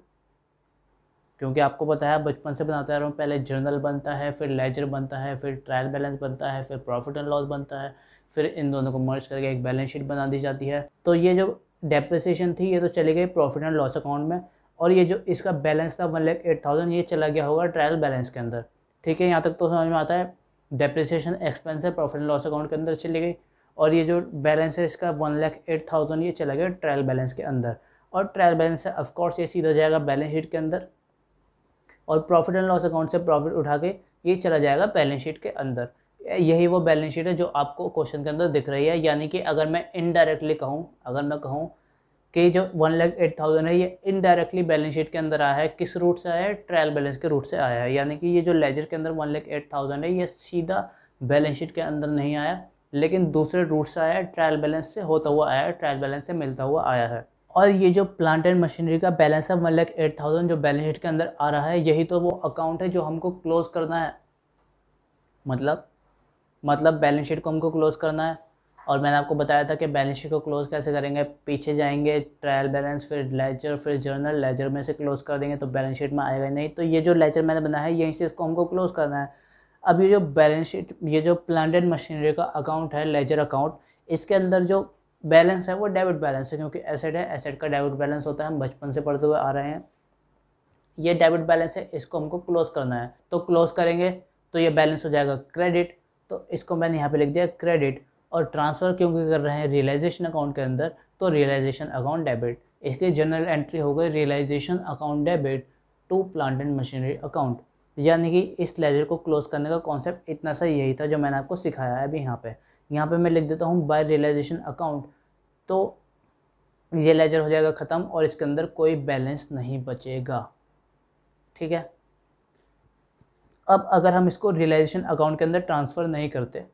क्योंकि आपको पता है, बचपन से बनाता रहा हूँ, पहले जर्नल बनता है, फिर लेजर बनता है, फिर ट्रायल बैलेंस बनता है, फिर प्रॉफिट एंड लॉस बनता है, फिर इन दोनों को मर्ज करके एक बैलेंस शीट बना दी जाती है। तो ये जो डेप्रिसिएशन थी, ये तो चली गई प्रॉफिट एंड लॉस अकाउंट में, और ये जो इसका बैलेंस था वन लेख एट थाउज़ेंड ये चला गया होगा ट्रायल बैलेंस के अंदर। ठीक है, यहाँ तक तो समझ में आता है डेप्रिसिएशन एक्सपेंस है प्रॉफिट एंड लॉस अकाउंट के अंदर चली गई। और ये जो बैलेंस है इसका वन लाख एट थाउज़ेंड ये चला गया ट्रायल बैलेंस के अंदर। और ट्रायल बैलेंस है ऑफकोर्स ये सीधा जाएगा बैलेंस शीट के अंदर। और प्रॉफिट एंड लॉस अकाउंट से प्रॉफिट उठा के ये चला जाएगा बैलेंस शीट के अंदर। यही वो बैलेंस शीट है जो आपको क्वेश्चन के अंदर दिख रही है, यानी कि अगर मैं इनडायरेक्टली कहूँ, अगर मैं कहूँ कि जो वन लाख एट थाउज़ेंड है, ये इनडायरेक्टली बैलेंस शीट के अंदर आया है, किस रूट से आया है? ट्रायल बैलेंस के रूट से आया है। यानी कि ये जो लेजर के अंदर वन लाख एट थाउज़ेंड है, ये सीधा बैलेंस शीट के अंदर नहीं आया। लेकिन दूसरे रूट से आया है ट्रायल बैलेंस से होता हुआ आया है ट्रायल बैलेंस से मिलता हुआ आया है। और ये जो प्लांट एंड मशीनरी का बैलेंस है वन लाख एट थाउज़ेंड जो बैलेंस शीट के अंदर आ रहा है, यही तो वो अकाउंट है जो हमको क्लोज करना है। मतलब मतलब बैलेंस शीट को हमको क्लोज करना है। और मैंने आपको बताया था कि बैलेंस शीट को क्लोज कैसे करेंगे? पीछे जाएँगे ट्रायल बैलेंस फिर लेजर फिर जर्नल लेजर में से क्लोज कर देंगे तो बैलेंस शीट में आएगा नहीं। तो ये जो लेजर मैंने बनाया है, यहीं से इसको हमको क्लोज करना है। अब ये जो बैलेंस शीट, ये जो प्लांट एंड मशीनरी का अकाउंट है लेजर अकाउंट इसके अंदर जो बैलेंस है वो डेबिट बैलेंस है, क्योंकि एसेट है एसेट का डेबिट बैलेंस होता है, हम बचपन से पढ़ते हुए आ रहे हैं। ये डेबिट बैलेंस है, इसको हमको क्लोज करना है। तो क्लोज करेंगे तो ये बैलेंस हो जाएगा क्रेडिट तो इसको मैंने यहाँ पे लिख दिया क्रेडिट और ट्रांसफ़र क्योंकि कर रहे हैं? रियलाइजेशन अकाउंट के अंदर तो रियलाइजेशन अकाउंट डेबिट इसकी जनरल एंट्री हो गई realisation account debit to plant and machinery account यानी कि इस लेजर को क्लोज करने का कॉन्सेप्ट इतना सा यही था जो मैंने आपको सिखाया है अभी यहाँ पे। यहाँ पे मैं लिख देता हूँ बाय रियलाइजेशन अकाउंट तो ये लेजर हो जाएगा ख़त्म और इसके अंदर कोई बैलेंस नहीं बचेगा। ठीक है? अब अगर हम इसको रियलाइजेशन अकाउंट के अंदर ट्रांसफ़र नहीं करते,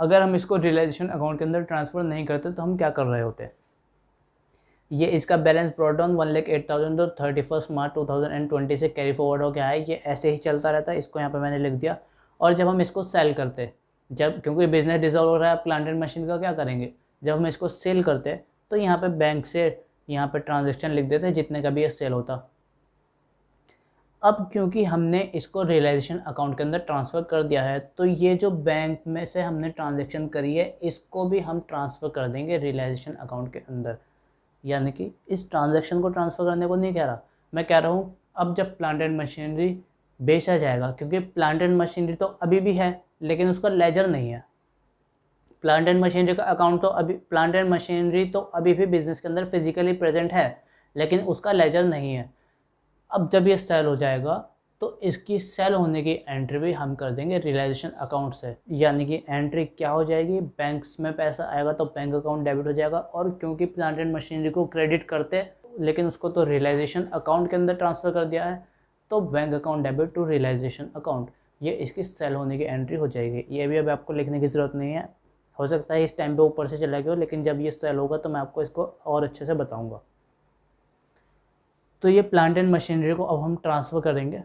अगर हम इसको रियलाइजेशन अकाउंट के अंदर ट्रांसफ़र नहीं करते तो हम क्या कर रहे होते? ये इसका balance brought down one lakh eight thousand तो thirty first March two thousand and twenty से कैरी फॉरवर्ड हो गया है। ये ऐसे ही चलता रहता है। इसको यहाँ पे मैंने लिख दिया। और जब हम इसको सेल करते जब क्योंकि बिज़नेस डिजॉल्व हो रहा है प्लांटेड मशीन का क्या करेंगे? जब हम इसको सेल करते तो यहाँ पे बैंक से यहाँ पे ट्रांजेक्शन लिख देते जितने का भी ये सेल होता। अब क्योंकि हमने इसको रियलाइजेशन अकाउंट के अंदर ट्रांसफ़र कर दिया है तो ये जो बैंक में से हमने ट्रांजेक्शन करी है, इसको भी हम ट्रांसफ़र कर देंगे रियलाइजेशन अकाउंट के अंदर। यानी कि इस ट्रांजेक्शन को ट्रांसफ़र करने को नहीं कह रहा। मैं कह रहा हूँ, अब जब प्लांट एंड मशीनरी बेचा जाएगा, क्योंकि प्लांट एंड मशीनरी तो अभी भी है, लेकिन उसका लेजर नहीं है। प्लांट एंड मशीनरी का अकाउंट तो अभी प्लांट एंड मशीनरी तो अभी भी बिज़नेस के अंदर फिजिकली प्रेजेंट है, लेकिन उसका लेजर नहीं है। अब जब ये सेल हो जाएगा तो इसकी सेल होने की एंट्री भी हम कर देंगे रियलाइजेशन अकाउंट से। यानी कि एंट्री क्या हो जाएगी? बैंक में पैसा आएगा तो बैंक अकाउंट डेबिट हो जाएगा और क्योंकि प्लांट एंड मशीनरी को क्रेडिट करते लेकिन उसको तो रियलाइजेशन अकाउंट के अंदर ट्रांसफ़र कर दिया है तो bank account debit to realisation account ये इसकी सेल होने की एंट्री हो जाएगी। ये भी अब आपको लिखने की ज़रूरत नहीं है। हो सकता है इस टाइम पे ऊपर से चला गया लेकिन जब ये सेल होगा तो मैं आपको इसको और अच्छे से बताऊँगा। तो ये प्लांट एंड मशीनरी को अब हम ट्रांसफ़र करेंगे।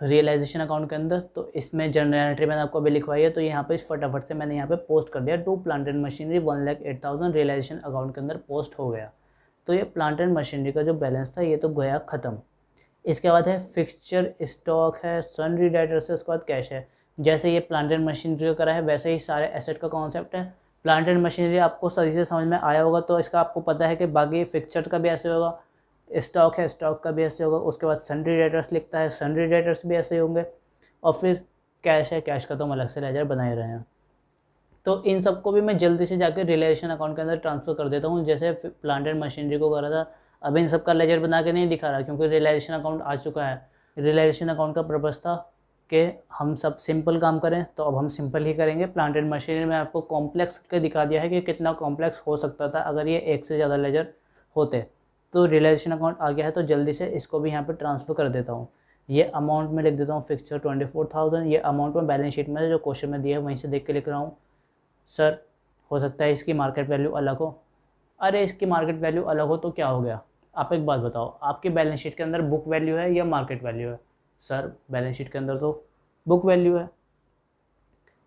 रियलाइजेशन अकाउंट के अंदर तो इसमें जनरल एंट्री मैंने आपको अभी लिखवाई है तो यहाँ पे फटाफट से मैंने यहाँ पे पोस्ट कर दिया। To plant and machinery one lakh eight thousand realisation account के अंदर पोस्ट हो गया। तो ये प्लांट एंड मशीनरी का जो बैलेंस था, ये तो गया ख़त्म। इसके बाद है फिक्सचर स्टॉक है सन डेटर्स है उसके बाद कैश है। जैसे ये प्लांट एंड मशीनरी का करा है, वैसे ही सारे एसेट का कॉन्सेप्ट है। प्लांट एंड मशीनरी आपको सही से समझ में आया होगा तो इसका आपको पता है कि बाकी फिक्चर का भी ऐसे होगा। स्टॉक है, स्टॉक का भी ऐसे होगा, उसके बाद सनरी डेटर्स लिखता है सनरी डेटर्स भी ऐसे होंगे, और फिर कैश है कैश का तो हम अलग से लेजर बनाए रहे हैं। तो इन सबको भी मैं जल्दी से जाकर रिलेशन अकाउंट के अंदर ट्रांसफ़र कर देता हूँ, जैसे प्लांट एंड मशीनरी को करा था अब इन सबका लेजर बना के नहीं दिखा रहा, क्योंकि रियलाइजेशन अकाउंट आ चुका है। रियलाइजेशन अकाउंट का पर्पज़ था कि हम सब सिंपल काम करें तो अब हम सिंपल ही करेंगे। प्लांट एंड मशीनरी में आपको कॉम्प्लेक्स के दिखा दिया है कि कितना कॉम्प्लेक्स हो सकता था, अगर ये एक से ज़्यादा लेजर होते। तो रियलाइजेशन अकाउंट आ गया है तो जल्दी से इसको भी यहाँ पर ट्रांसफ़र कर देता हूँ। ये अमाउंट में लिख देता हूँ फिक्सर ट्वेंटी फोर थाउज़ेंड ये अमाउंट में बैलेंस शीट में जो क्वेश्चन में दिया है, वहीं से देख के लिख रहा हूँ। सर हो सकता है इसकी मार्केट वैल्यू अलग हो। अरे, इसकी मार्केट वैल्यू अलग हो तो क्या हो गया? आप एक बात बताओ, आपकी बैलेंस शीट के अंदर बुक वैल्यू है या मार्केट वैल्यू है? सर बैलेंस शीट के अंदर तो बुक वैल्यू है।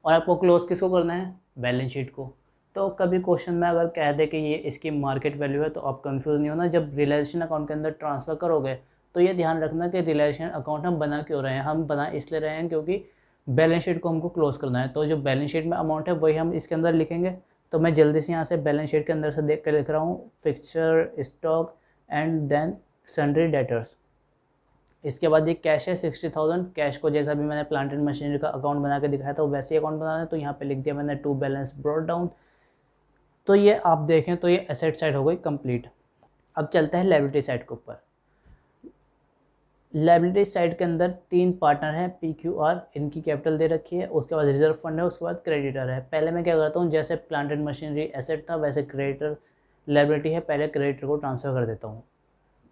और आपको क्लोज किसको करना है? बैलेंस शीट को। तो कभी क्वेश्चन में अगर कह दे कि ये इसकी मार्केट वैल्यू है तो आप कंफ्यूज नहीं होना। जब रिलाइजेशन अकाउंट के अंदर ट्रांसफ़र करोगे तो ये ध्यान रखना कि रिलाइजेशन अकाउंट हम बना क्यों रहे हैं। हम बना इसलिए रहे हैं क्योंकि बैलेंस शीट को हमको क्लोज करना है। तो जो बैलेंस शीट में अमाउंट है, वही हम इसके अंदर लिखेंगे। तो मैं जल्दी से यहाँ से बैलेंस शीट के अंदर से देख कर लिख रहा हूँ। Fixture stock and then sundry debtors इसके बाद ये कैश है सिक्सटी थाउज़ेंड कैश को जैसा भी मैंने प्लांट एंड मशीनरी का अकाउंट बना के दिखाया था, वैसे ही अकाउंट बनाना है। तो यहाँ पे लिख दिया मैंने टू बैलेंस ब्रॉड डाउन तो ये आप देखें तो ये एसेट साइड हो गई कंप्लीट अब चलता है लाइबिलिटी साइड के ऊपर. लाइबिलिटी साइड के अंदर तीन पार्टनर हैं पी क्यू आर इनकी कैपिटल दे रखी है, उसके बाद रिज़र्व फंड है, उसके बाद क्रेडिटर है। पहले मैं क्या करता हूँ, जैसे प्लांट एंड मशीनरी एसेट था, वैसे क्रेडिटर लाइबिलिटी है। पहले क्रेडिटर को ट्रांसफ़र कर देता हूँ।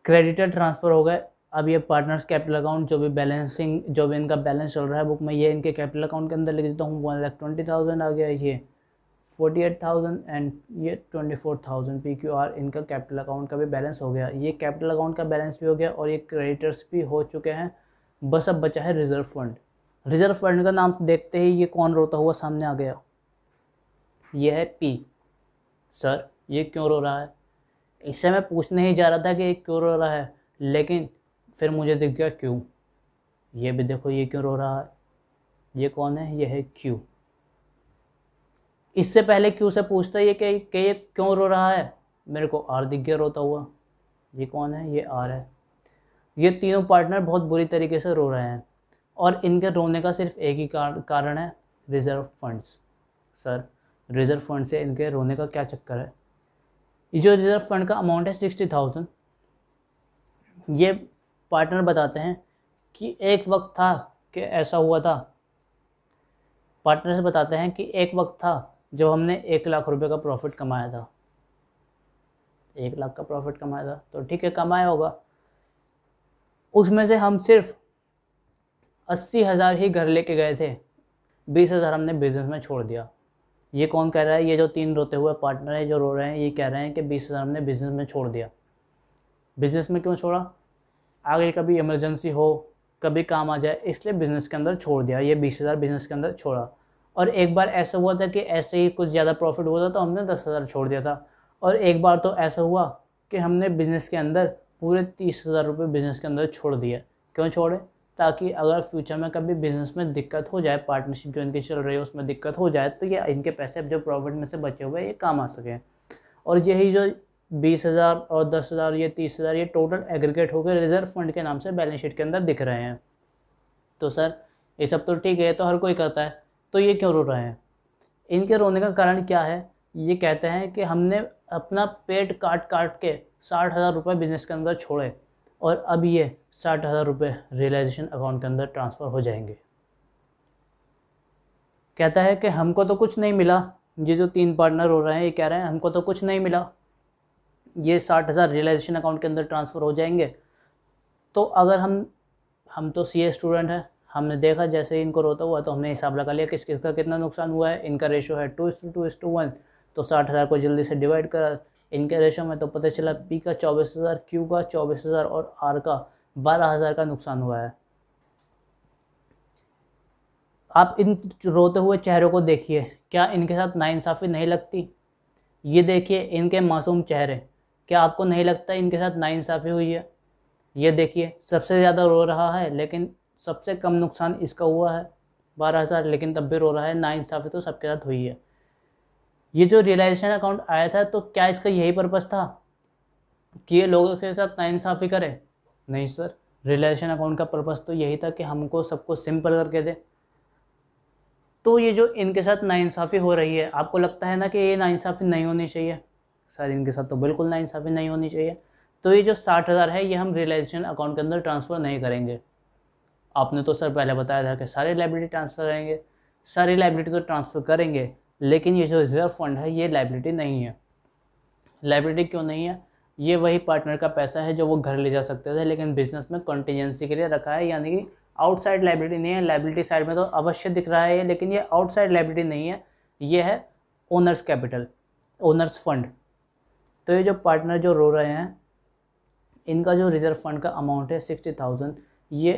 क्रेडिटर ट्रांसफ़र हो गए। अब ये पार्टनर्स कैपिटल अकाउंट जो भी बैलेंसिंग जो भी इनका बैलेंस चल रहा है बुक में ये इनके कैपिटल अकाउंट के अंदर लिख देता हूँ। वन लाख ट्वेंटी थाउज़ेंड आ गया ये। फोर्टी एट थाउज़ेंड एंड ये twenty four thousand P Q R इनका कैपिटल अकाउंट का भी बैलेंस हो गया। ये कैपिटल अकाउंट का बैलेंस भी हो गया और ये क्रेडिटर्स भी हो चुके हैं। बस अब बचा है रिज़र्व फंड रिज़र्व फंड का नाम देखते ही ये कौन रोता हुआ सामने आ गया? ये है पी सर ये क्यों रो रहा है? इससे मैं पूछने ही जा रहा था कि ये क्यों रो रहा है, लेकिन फिर मुझे दिख गया क्यों ये भी देखो, ये क्यों रो रहा है? ये कौन है? ये है क्यू इससे पहले क्यों से पूछता है ये कि, कि ये क्यों रो रहा है? मेरे को आर दिख गया रोता हुआ। ये कौन है? ये आर है। ये तीनों पार्टनर बहुत बुरी तरीके से रो रहे हैं और इनके रोने का सिर्फ़ एक ही कारण है reserve funds sir reserve fund से इनके रोने का क्या चक्कर है? ये जो रिज़र्व फंड का अमाउंट है सिक्सटी थाउज़ेंड ये पार्टनर बताते हैं कि एक वक्त था कि ऐसा हुआ था। पार्टनर्स बताते हैं कि एक वक्त था जब हमने एक लाख रुपए का प्रॉफिट कमाया था। एक लाख का प्रॉफिट कमाया था तो ठीक है, कमाया होगा। उसमें से हम सिर्फ़ अस्सी हज़ार ही घर लेके गए थे। बीस हज़ार हमने बिज़नेस में छोड़ दिया। ये कौन कह रहा है? ये जो तीन रोते हुए पार्टनर है, जो रो रहे हैं, ये कह रहे हैं कि बीस हज़ार हमने बिज़नेस में छोड़ दिया। बिज़नेस में क्यों छोड़ा? आगे कभी इमरजेंसी हो, कभी काम आ जाए, इसलिए बिज़नेस के अंदर छोड़ दिया। ये बीस हज़ार बिज़नेस के अंदर छोड़ा। और एक बार ऐसा हुआ था कि ऐसे ही कुछ ज़्यादा प्रॉफिट हुआ था तो हमने दस हज़ार छोड़ दिया था। और एक बार तो ऐसा हुआ कि हमने बिज़नेस के अंदर पूरे तीस हज़ार रुपये बिज़नेस के अंदर छोड़ दिया क्यों छोड़े? ताकि अगर फ्यूचर में कभी बिज़नेस में दिक्कत हो जाए पार्टनरशिप जो इनकी चल रही है, उसमें दिक्कत हो जाए तो ये इनके पैसे अब जो प्रॉफिट में से बचे हुए ये काम आ सकें। और यही जो बीस हज़ार और दस हज़ार, ये तीस हज़ार, ये टोटल एग्रीगेट होकर रिज़र्व फंड के नाम से बैलेंस शीट के अंदर दिख रहे हैं। तो सर, ये सब तो ठीक है तो हर कोई करता है। तो ये क्यों रो रहे हैं? इनके रोने का कारण क्या है? ये कहते हैं कि हमने अपना पेट काट काट के साठ हज़ार रुपये बिज़नेस के अंदर छोड़े और अब ये साठ हज़ार रुपये रियलाइजेशन अकाउंट के अंदर ट्रांसफ़र हो जाएँगे। कहता है कि हमको तो कुछ नहीं मिला। ये जो तीन पार्टनर हो रहे हैं, ये कह रहे हैं, हमको तो कुछ नहीं मिला। ये साठ हज़ार रियलाइजेशन अकाउंट के अंदर ट्रांसफ़र हो जाएँगे। तो अगर हम हम तो सीए स्टूडेंट हैं हमने देखा जैसे इनको रोता हुआ तो हमने हिसाब लगा लिया किस किस का कितना नुकसान हुआ है। इनका रेशो है two is to is to one तो साठ हज़ार को जल्दी से डिवाइड करा। इनके रेशो में तो पता चला पी का चौबीस हज़ार क्यू का चौबीस हज़ार और आर का बारह हज़ार का नुकसान हुआ है। आप इन रोते हुए चेहरों को देखिए। क्या इनके साथ नाइंसाफ़ी नहीं लगती? ये देखिए इनके मासूम चेहरे। क्या आपको नहीं लगता इनके साथ नाइंसाफ़ी हुई है? ये देखिए, सबसे ज़्यादा रो रहा है, लेकिन सबसे कम नुकसान इसका हुआ है, बारह हज़ार, लेकिन तब भी रो रहा है नाइंसाफ़ी तो सबके साथ हुई है। ये जो रियलाइजेशन अकाउंट आया था तो क्या इसका यही पर्पज़ था कि ये लोगों के साथ नाइंसाफ़ी करे? नहीं सर रियलाइजेशन अकाउंट का पर्पज़ तो यही था कि हमको सबको सिंपल करके दे। तो ये जो इनके साथ नाइंसाफ़ी हो रही है, आपको लगता है ना कि ये नाइंसाफ़ी नहीं होनी चाहिए? सर, इनके साथ तो बिल्कुल नाइंसाफ़ी नहीं होनी चाहिए। तो ये जो साठ हज़ार है, ये हम रियलाइजेशन अकाउंट के अंदर ट्रांसफ़र नहीं करेंगे। आपने तो सर पहले बताया था कि सारी लाइबिलिटी ट्रांसफ़र करेंगे सारी लाइबिलिटी तो ट्रांसफ़र करेंगे, लेकिन ये जो रिज़र्व फंड है, ये लाइबिलिटी नहीं है। लाइबिलिटी क्यों नहीं है? ये वही पार्टनर का पैसा है जो वो घर ले जा सकते थे, लेकिन बिज़नेस में कंटीजेंसी के लिए रखा है, यानी कि आउटसाइड लाइबिलिटी नहीं है। लाइबिलिटी साइड में तो अवश्य दिख रहा है लेकिन ये आउटसाइड लाइबिलिटी नहीं है। ये है ओनर्स कैपिटल ओनर्स फंड तो ये जो पार्टनर जो रो रहे हैं, इनका जो रिज़र्व फंड का अमाउंट है सिक्सटी थाउज़ेंड ये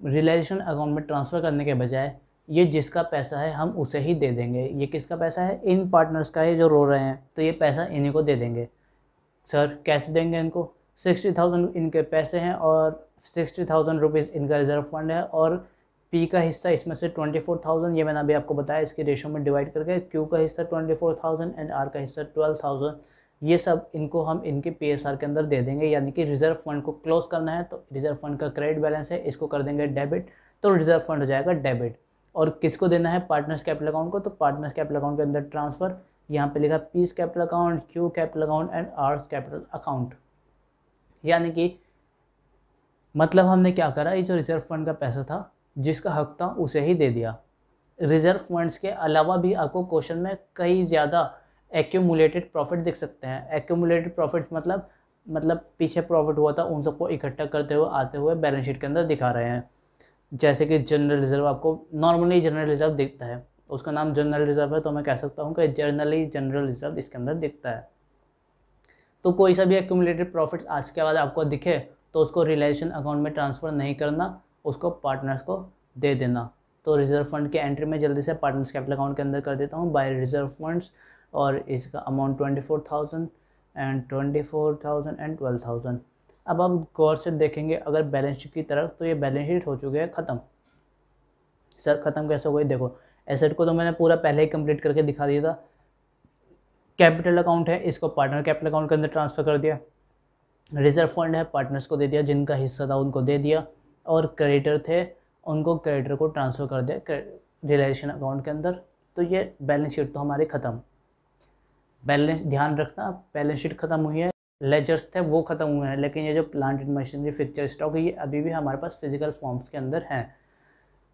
रियलाइजेशन अकाउंट में ट्रांसफ़र करने के बजाय ये जिसका पैसा है हम उसे ही दे देंगे। ये किसका पैसा है? इन पार्टनर्स का है जो रो रहे हैं तो ये पैसा इन्हीं को दे देंगे। सर, कैसे देंगे इनको? सिक्सटी थाउज़ेंड इनके पैसे हैं और सिक्सटी थाउज़ेंड रुपीज़ इनका रिज़र्व फंड है और पी का हिस्सा इसमें से ट्वेंटी फोर थाउज़ेंड, ये मैंने अभी आपको बताया, इसके रेशो में डिवाइड करके क्यू का हिस्सा twenty four thousand and R का हिस्सा ट्वेल्व थाउज़ेंड। ये सब इनको हम इनके पीएसआर के अंदर दे देंगे, यानी कि रिज़र्व फंड को क्लोज करना है तो रिज़र्व फंड का क्रेडिट बैलेंस है, इसको कर देंगे डेबिट तो रिज़र्व फंड हो जाएगा डेबिट और किसको देना है? पार्टनर्स कैपिटल अकाउंट को तो पार्टनर्स कैपिटल अकाउंट के अंदर ट्रांसफ़र यहाँ पे लिखा P's capital account Q capital account and R's capital account यानी कि मतलब हमने क्या करा? ये जो रिज़र्व फंड का पैसा था, जिसका हक था, उसे ही दे दिया. रिज़र्व फंड्स के अलावा भी आपको क्वेश्चन में कई ज़्यादा एक्यूमुलेटेड प्रॉफिट देख सकते हैं। एक्यूमुलेटेड प्रॉफिट मतलब मतलब पीछे प्रॉफिट हुआ था, उन सबको इकट्ठा करते हुए, आते हुए बैलेंस शीट के अंदर दिखा रहे हैं। जैसे कि जनरल रिज़र्व आपको नॉर्मली जनरल रिज़र्व दिखता है। उसका नाम जनरल रिज़र्व है तो मैं कह सकता हूँ कि जनरली जनरल रिज़र्व इसके अंदर दिखता है। तो कोई सा भी एक्यूमुलेटेड प्रॉफिट आज के बाद आपको दिखे तो उसको रिलेशन अकाउंट में ट्रांसफ़र नहीं करना, उसको पार्टनर्स को दे देना। तो रिज़र्व फंड के एंट्री में जल्दी से पार्टनर्स कैपिटल अकाउंट के अंदर कर देता हूँ। बाय रिज़र्व फंड्स और इसका amount twenty four thousand and twenty four thousand and twelve thousand अब हम गौर से देखेंगे, अगर बैलेंस शीट की तरफ़ तो ये बैलेंस शीट हो चुके हैं ख़त्म। सर, ख़त्म कैसे हो गई? देखो एसेट को तो मैंने पूरा पहले ही कंप्लीट करके दिखा दिया था। कैपिटल अकाउंट है, इसको पार्टनर कैपिटल अकाउंट के अंदर ट्रांसफ़र कर दिया। रिज़र्व फंड है पार्टनर्स को दे दिया, जिनका हिस्सा था उनको दे दिया। और क्रेडिटर थे, उनको क्रेडिटर को ट्रांसफ़र कर दिया रिलेशन अकाउंट के अंदर। तो ये बैलेंस शीट तो हमारी ख़त्म। बैलेंस ध्यान रखना, बैलेंस शीट ख़त्म हुई है लेजर्स थे, वो ख़त्म हुए हैं, लेकिन ये जो plant and machinery fixture stock है, ये अभी भी हमारे पास फ़िज़िकल फॉर्म्स के अंदर हैं।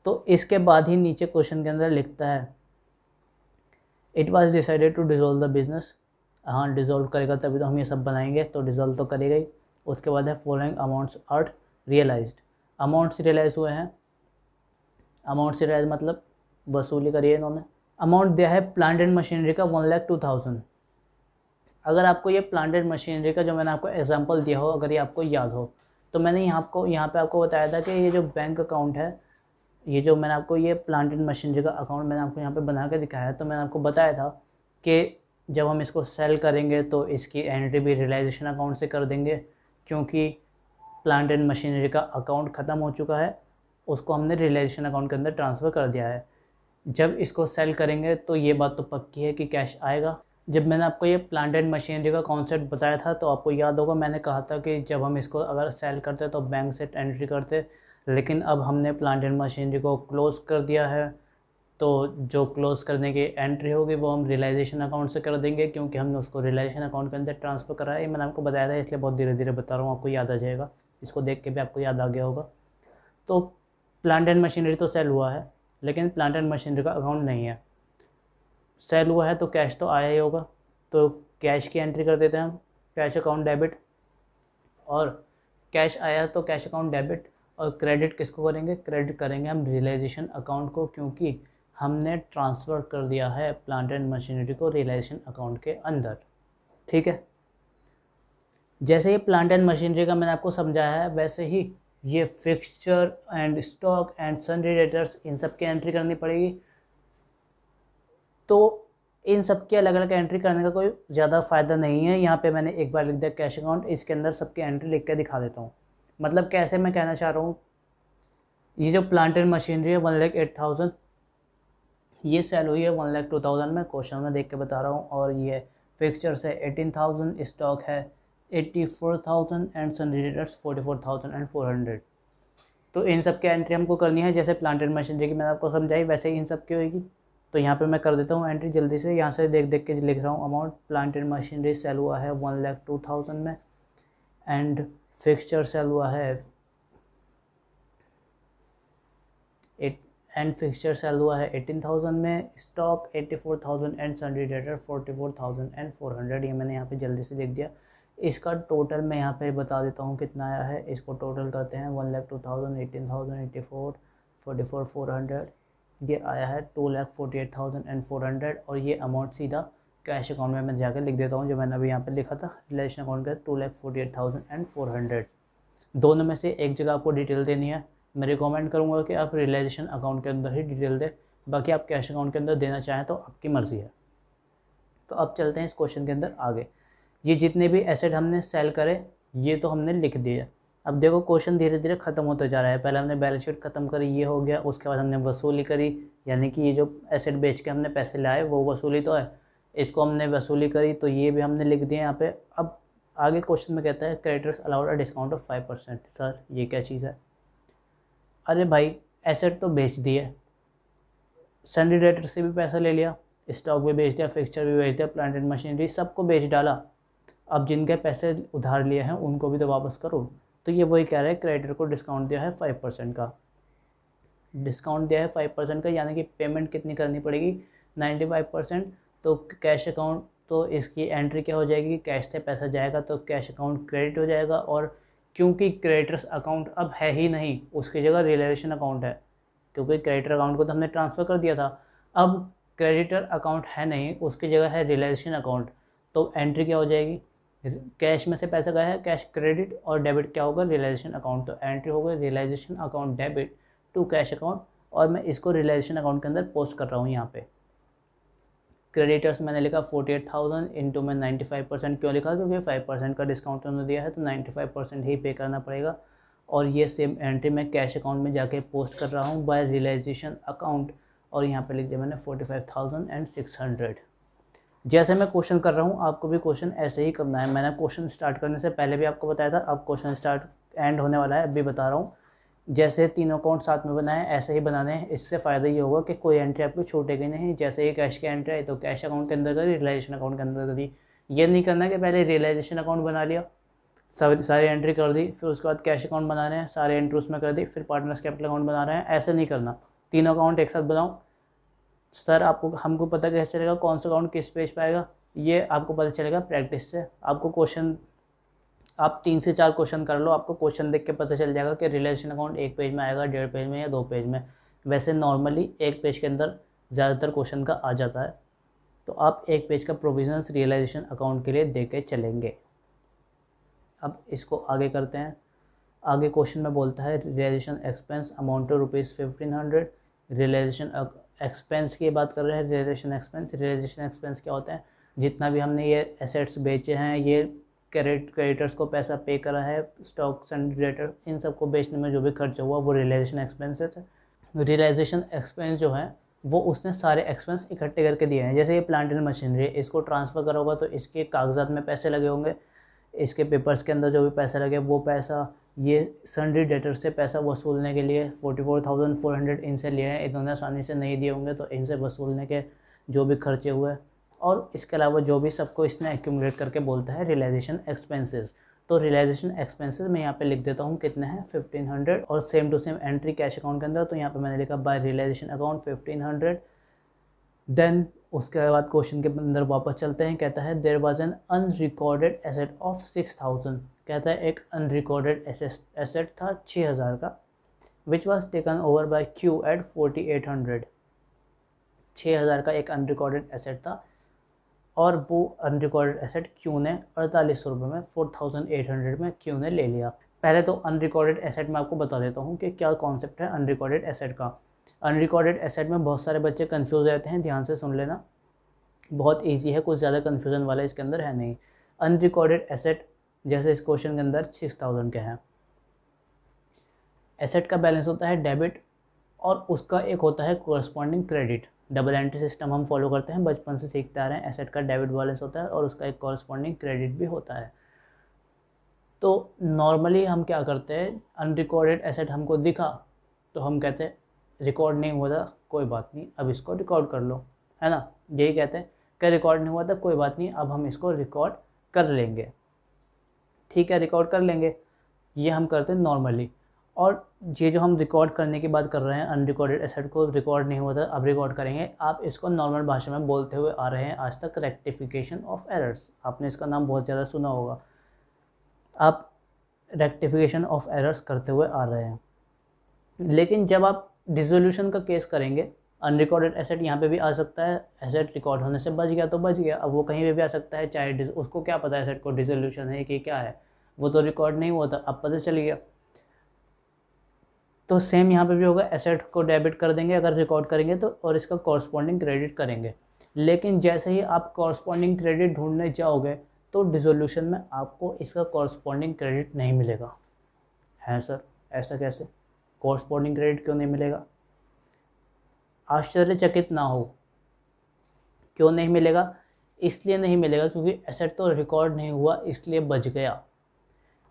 तो इसके बाद ही नीचे क्वेश्चन के अंदर लिखता है it was decided to dissolve the business हाँ डिजोल्व करेगा तभी तो हम ये सब बनाएँगे तो डिजोल्व तो करेगा ही। उसके बाद है following amounts are realise amounts realise हुए हैं। अमाउंट्स रियलाइज़ मतलब वसूली करिए इन्होंने। अमाउंट दिया है प्लांट एंड मशीनरी का वन लैख टू थाउज़ेंड अगर आपको ये प्लांटेड मशीनरी का जो मैंने आपको एग्जांपल दिया हो, अगर ये आपको याद हो तो मैंने यहाँ आपको, यहाँ पे आपको बताया था कि ये जो बैंक अकाउंट है, ये जो मैंने आपको ये प्लांटेड मशीनरी का अकाउंट मैंने आपको यहाँ पे बना के दिखाया है तो मैंने आपको बताया था कि जब हम इसको सेल करेंगे तो इसकी एंट्री भी रियलाइजेशन अकाउंट से कर देंगे, क्योंकि प्लांट एंड मशीनरी का अकाउंट ख़त्म हो चुका है, उसको हमने रियलाइजेशन अकाउंट के अंदर ट्रांसफ़र कर दिया है। जब इसको सेल करेंगे तो ये बात तो पक्की है कि कैश आएगा। जब मैंने आपको ये प्लांट एंड मशीनरी का कॉन्सेप्ट बताया था तो आपको याद होगा मैंने कहा था कि जब हम इसको अगर सेल करते तो बैंक से एंट्री करते, लेकिन अब हमने प्लांट एंड मशीनरी को क्लोज़ कर दिया है। तो जो क्लोज़ करने की एंट्री होगी, वो हम रियलाइजेशन अकाउंट से कर देंगे, क्योंकि हमने उसको रियलाइजेशन अकाउंट के अंदर ट्रांसफ़र करा है। मैंने आपको बताया था, इसलिए बहुत धीरे धीरे बता रहा हूँ, आपको याद आ जाएगा। इसको देख के भी आपको याद आ गया होगा। तो प्लांट एंड मशीनरी तो सेल हुआ है, लेकिन प्लांट एंड मशीनरी का अकाउंट नहीं है। सेल हुआ है तो कैश तो आया ही होगा। तो कैश की एंट्री कर देते हैं हम, कैश अकाउंट डेबिट। और कैश आया तो कैश अकाउंट डेबिट और क्रेडिट किसको करेंगे? क्रेडिट करेंगे हम रियलाइजेशन अकाउंट को, क्योंकि हमने ट्रांसफ़र कर दिया है प्लांट एंड मशीनरी को रियलाइजेशन अकाउंट के अंदर। ठीक है? जैसे ही प्लांट एंड मशीनरी का मैंने आपको समझाया है, वैसे ही ये fixture and stock and sundry debtors इन सब की एंट्री करनी पड़ेगी। तो इन सब की अलग अलग एंट्री करने का कोई ज़्यादा फ़ायदा नहीं है। यहाँ पे मैंने एक बार लिख दिया कैश अकाउंट इसके अंदर सबकी एंट्री लिख के दिखा देता हूँ। मतलब कैसे मैं कहना चाह रहा हूँ, ये जो प्लांट एंड मशीनरी है वन लैख एट थाउज़ेंड ये सेल हुई है वन लैख टू थाउज़ेंड में क्वेश्चन में देख के बता रहा हूँ। और ये फिक्सचर्स है एटीन थाउज़ेंड स्टॉक है eighty four thousand and sundry debtors forty four thousand and four hundred तो इन सब की एंट्री हमको करनी है, जैसे प्लांट एंड मशीनरी की मैंने आपको समझाई, वैसे ही इन सब की होगी तो यहाँ पे मैं कर देता हूँ एंट्री जल्दी से। यहाँ से देख देख के लिख रहा हूँ amount plant and machinery sale हुआ है वन लैख टू थाउज़ेंड में। एंड फिक्सचर सेल हुआ है एट एंड फिक्सचर सेल हुआ है एटीन थाउज़ेंड में। Stock eighty four thousand and sundry debtor forty four thousand and four hundred ये मैंने यहाँ पे जल्दी से लिख दिया। इसका टोटल मैं यहाँ पे बता देता हूँ कितना आया है। इसको टोटल करते हैं one lakh two thousand eighteen thousand eighty four forty four four hundred ये आया है two lakh forty eight thousand and four hundred और ये अमाउंट सीधा कैश अकाउंट में मैं जाकर लिख देता हूँ जो मैंने अभी यहाँ पे लिखा था रिलेशन अकाउंट का two lakh forty eight thousand and four hundred. दोनों में से एक जगह आपको डिटेल देनी है। मैं रिकमेंड करूँगा कि आप रियलाइजेशन अकाउंट के अंदर ही डिटेल दें। बाकी आप कैश अकाउंट के अंदर देना चाहें तो आपकी मर्ज़ी है। तो अब चलते हैं इस क्वेश्चन के अंदर आगे। ये जितने भी एसेट हमने सेल करे, ये तो हमने लिख दिए। अब देखो, क्वेश्चन धीरे धीरे ख़त्म होता जा रहा है। पहले हमने बैलेंस शीट ख़त्म करी, ये हो गया, उसके बाद हमने वसूली करी, यानी कि ये जो एसेट बेच के हमने पैसे लाए, वो वसूली तो है। इसको हमने वसूली करी तो ये भी हमने लिख दिया यहाँ पे। अब आगे क्वेश्चन में कहता है creditors allowed a discount of five percent sir, ये क्या चीज़ है? अरे भाई एसेट तो बेच दिए। सैंडी डेटर से भी पैसा ले लिया स्टॉक भी बेच दिया फिक्सचर भी बेच दिया प्लांट एंड मशीनरी सबको बेच डाला। अब जिनके पैसे उधार लिए हैं, उनको भी तो वापस करो। तो ये वही कह रहा है क्रेडिटर को डिस्काउंट दिया है फाइव परसेंट का। डिस्काउंट दिया है फाइव परसेंट का, यानी कि पेमेंट कितनी करनी पड़ेगी? नाइन्टी फाइव परसेंट तो कैश अकाउंट तो इसकी एंट्री क्या हो जाएगी? कैश से पैसा जाएगा तो कैश अकाउंट क्रेडिट हो जाएगा। और क्योंकि क्रेडिटर्स अकाउंट अब है ही नहीं, उसकी जगह रियलाइजेशन अकाउंट है। क्योंकि क्रेडिटर अकाउंट को तो हमने ट्रांसफ़र कर दिया था। अब क्रेडिटर अकाउंट है नहीं, उसकी जगह है रियलाइजेशन अकाउंट तो एंट्री क्या हो जाएगी? कैश में से पैसा गया है कैश क्रेडिट और डेबिट क्या होगा? रियलाइजेशन अकाउंट तो एंट्री होगा realisation account debit to cash account और मैं इसको रियलाइजेशन अकाउंट के अंदर पोस्ट कर रहा हूँ यहाँ पे। क्रेडिटर्स मैंने लिखा फोर्टी एट थाउज़ेंड इंटू में नाइन्टी फाइव परसेंट क्यों लिखा? क्योंकि फाइव परसेंट का डिस्काउंट उन्होंने दिया है तो नाइन्टी फाइव परसेंट ही पे करना पड़ेगा। और ये सेम एंट्री मैं कैश अकाउंट में जाके पोस्ट कर रहा हूँ बाय रियलाइजेशन अकाउंट और यहाँ पे लिख दिया मैंने forty five thousand and six hundred जैसे मैं क्वेश्चन कर रहा हूँ, आपको भी क्वेश्चन ऐसे ही करना है। मैंने क्वेश्चन स्टार्ट करने से पहले भी आपको बताया था, अब क्वेश्चन स्टार्ट एंड होने वाला है, अभी बता रहा हूँ। जैसे तीनों अकाउंट साथ में बनाए, ऐसे ही बनाने हैं। इससे फ़ायदा ये होगा कि कोई एंट्री आपकी छूटेगी नहीं, जैसे ही कैश की एंट्री आई तो कैश अकाउंट के अंदर करी रियलाइजेशन अकाउंट के अंदर करी। ये नहीं करना कि पहले रियलाइजेशन अकाउंट बना लिया, सब सारी एंट्री कर दी, फिर उसके बाद कैश अकाउंट बना रहे हैं, सारे एंट्री उसमें कर दी, फिर पार्टनर्स कैपिटल अकाउंट बना रहे हैं। ऐसे नहीं करना। तीनों अकाउंट एक साथ बनाओ सर, आपको, हमको पता कैसे चलेगा कौन सा अकाउंट किस पेज पाएगा ये आपको पता चलेगा प्रैक्टिस से। आपको क्वेश्चन आप तीन से चार क्वेश्चन कर लो, आपको क्वेश्चन देख के पता चल जाएगा कि रिलेशन अकाउंट एक पेज में आएगा, डेढ़ पेज में या दो पेज में। वैसे नॉर्मली एक पेज के अंदर ज़्यादातर क्वेश्चन का आ जाता है। तो आप एक पेज का प्रोविजंस रियलाइजेशन अकाउंट के लिए दे के चलेंगे। अब इसको आगे करते हैं। आगे क्वेश्चन में बोलता है realisation expense amount two rupees fifteen hundred realisation expense की बात कर रहे हैं रियलाइजेशन एक्सपेंस रियलाइजेशन एक्सपेंस क्या होता है? जितना भी हमने ये एसेट्स बेचे हैं, ये क्रेडिट क्रेडिटर्स को पैसा पे करा है स्टॉक्स एंड डिलेटर इन सबको बेचने में जो भी खर्च हुआ वो रियलाइजेशन एक्सपेंसेस है। रियलाइजेशन एक्सपेंस जो है, वो उसने सारे एक्सपेंस इकट्ठे करके दिए हैं। जैसे ये प्लांट एंड मशीनरी इसको ट्रांसफ़र करोगा तो इसके कागजात में पैसे लगे होंगे। इसके पेपर्स के अंदर जो भी पैसा लगे, वो पैसा ये सनडी डेटर से पैसा वसूलने के लिए forty four thousand four hundred इनसे लिए हैं। इन्होंने आसानी से नहीं दिए होंगे तो इनसे वसूलने के जो भी खर्चे हुए और इसके अलावा जो भी सबको इसने एक्यूमुलेट करके बोलता है रियलाइजेशन एक्सपेंसेस तो रियलाइजेशन एक्सपेंसेस मैं यहाँ पे लिख देता हूँ, कितने हैं? फिफ्टीन हंड्रेड और same to same entry cash account के अंदर। तो यहाँ पे मैंने लिखा by realisation account fifteen hundred then उसके बाद क्वेश्चन के अंदर वापस चलते हैं, कहता है there was an unrecorded asset of six thousand कहता है, एक अनरिकॉर्डेड एसेट था छः हज़ार का which was taken over by Q at forty eight hundred छः हज़ार का एक अनरिकॉर्डेड एसेट था, और वो अनरिकॉर्डेड एसेट क्यू ने अड़तालीस सौ रुपये में फोर थाउज़ेंड एट हंड्रेड में क्यू ने ले लिया। पहले तो अनरिकॉर्डेड एसेट मैं आपको बता देता हूँ कि क्या कॉन्सेप्ट है अनरिकॉर्डेड एसेट का। अनरिकॉर्डेड एसेट में बहुत सारे बच्चे कंफ्यूज रहते हैं, ध्यान से सुन लेना। बहुत ईजी है, कुछ ज़्यादा कन्फ्यूज़न वाला इसके अंदर है नहीं। अनरिकॉर्डेड एसेट जैसे इस क्वेश्चन के अंदर सिक्स थाउज़ेंड के हैं। एसेट का बैलेंस होता है डेबिट और उसका एक होता है corresponding credit double entry system हम फॉलो करते हैं, बचपन से सीखते आ रहे हैं। एसेट का डेबिट बैलेंस होता है और उसका एक कॉरस्पॉन्डिंग क्रेडिट भी होता है। तो नॉर्मली हम क्या करते हैं? अनरिकॉर्डेड एसेट हमको दिखा तो हम कहते हैं रिकॉर्ड नहीं हुआ था, कोई बात नहीं, अब इसको रिकॉर्ड कर लो, है ना? यही कहते हैं कि रिकॉर्ड नहीं हुआ था? कोई बात नहीं, अब हम इसको रिकॉर्ड कर लेंगे। ठीक है रिकॉर्ड कर लेंगे। ये हम करते हैं नॉर्मली और ये जो हम रिकॉर्ड करने की बात कर रहे हैं अनरिकॉर्डेड एसेट को रिकॉर्ड नहीं हुआ था, अब रिकॉर्ड करेंगे। आप इसको नॉर्मल भाषा में बोलते हुए आ रहे हैं आज तक रेक्टिफिकेशन ऑफ़ एरर्स आपने इसका नाम बहुत ज़्यादा सुना होगा। आप रेक्टिफिकेशन ऑफ़ एरर्स करते हुए आ रहे हैं। लेकिन जब आप डिजोल्यूशन का केस करेंगे। अनरिकॉर्डेड एसेट यहाँ पे भी आ सकता है। एसेट रिकॉर्ड होने से बच गया तो बच गया। अब वो कहीं पे भी आ सकता है, चाहे उसको क्या पता है एसेट को डिजोल्यूशन है कि क्या है। वो तो रिकॉर्ड नहीं हुआ था, अब पता चल गया। तो सेम यहाँ पे भी होगा एसेट को डेबिट कर देंगे, अगर रिकॉर्ड करेंगे तो और इसका कॉरस्पॉन्डिंग क्रेडिट करेंगे। लेकिन जैसे ही आप कॉरस्पॉन्डिंग क्रेडिट ढूँढने जाओगे तो डिजोल्यूशन में आपको इसका कॉरस्पॉन्डिंग क्रेडिट नहीं मिलेगा। है सर ऐसा कैसे? कॉरस्पॉन्डिंग क्रेडिट क्यों नहीं मिलेगा? आश्चर्यचकित ना हो। क्यों नहीं मिलेगा? इसलिए नहीं मिलेगा क्योंकि एसेट तो रिकॉर्ड नहीं हुआ, इसलिए बच गया।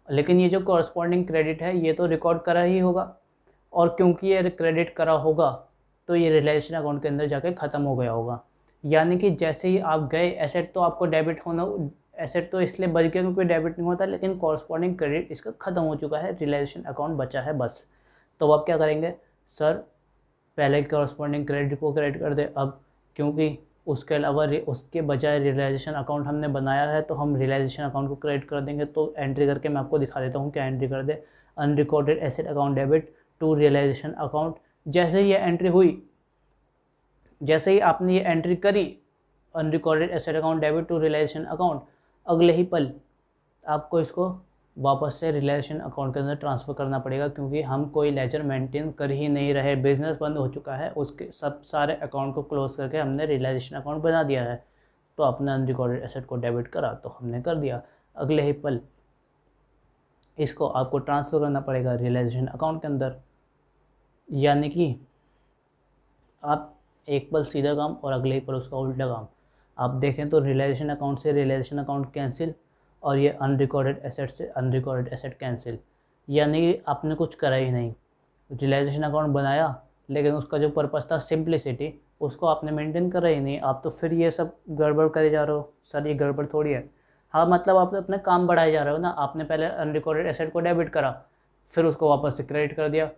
लेकिन ये जो कॉरस्पॉन्डिंग क्रेडिट है, ये तो रिकॉर्ड करा ही होगा। और क्योंकि ये क्रेडिट करा होगा तो ये रिलेशन अकाउंट के अंदर जाके ख़त्म हो गया होगा। यानी कि जैसे ही आप गए एसेट तो आपको डेबिट होना एसेट तो इसलिए बच गया क्योंकि डेबिट नहीं होता, लेकिन कॉरस्पॉन्डिंग क्रेडिट इसका ख़त्म हो चुका है रिलेशन अकाउंट बचा है बस। तो अब क्या करेंगे? सर, पहले कॉरस्पॉन्डिंग क्रेडिट को क्रेडिट कर दे। अब क्योंकि उसके अलावा उसके बजाय रियलाइजेशन अकाउंट हमने बनाया है तो हम रियलाइजेशन अकाउंट को क्रेडिट कर देंगे। तो एंट्री करके मैं आपको दिखा देता हूँ क्या एंट्री कर दे। Unrecorded asset account debit to realisation account जैसे ही ये एंट्री हुई, जैसे ही आपने ये एंट्री करी unrecorded asset account debit to realisation account अगले ही पल आपको इसको वापस से रिलेशन अकाउंट के अंदर ट्रांसफ़र करना पड़ेगा, क्योंकि हम कोई लेजर मेंटेन कर ही नहीं रहे बिज़नेस बंद हो चुका है, उसके सब सारे अकाउंट को क्लोज करके हमने रियलाइजेशन अकाउंट बना दिया है। तो अपने अनरिकॉर्डेड एसेट को डेबिट करा तो हमने कर दिया। अगले ही पल इसको आपको ट्रांसफ़र करना पड़ेगा रियलाइजेशन अकाउंट के अंदर। यानी कि आप एक पल सीधा काम और अगले ही पल उसका उल्टा काम। आप देखें तो रियलाइजेशन अकाउंट से रियलाइजेशन अकाउंट कैंसिल और ये अनरिकॉर्डेड एसेट से अनरिकॉर्डेड एसेट कैंसिल यानी आपने कुछ करा ही नहीं। रियलाइजेशन अकाउंट बनाया, लेकिन उसका जो पर्पज़ था सिंप्लिसिटी उसको आपने मेंटेन करा ही नहीं। आप तो फिर ये सब गड़बड़ करे जा रहे हो। सर, ये गड़बड़ थोड़ी है। हाँ मतलब आप अपने काम बढ़ाए जा रहे हो ना। आपने पहले अनरिकॉर्डेड एसेट को डेबिट करा, फिर उसको वापस से क्रेडिट कर दिया।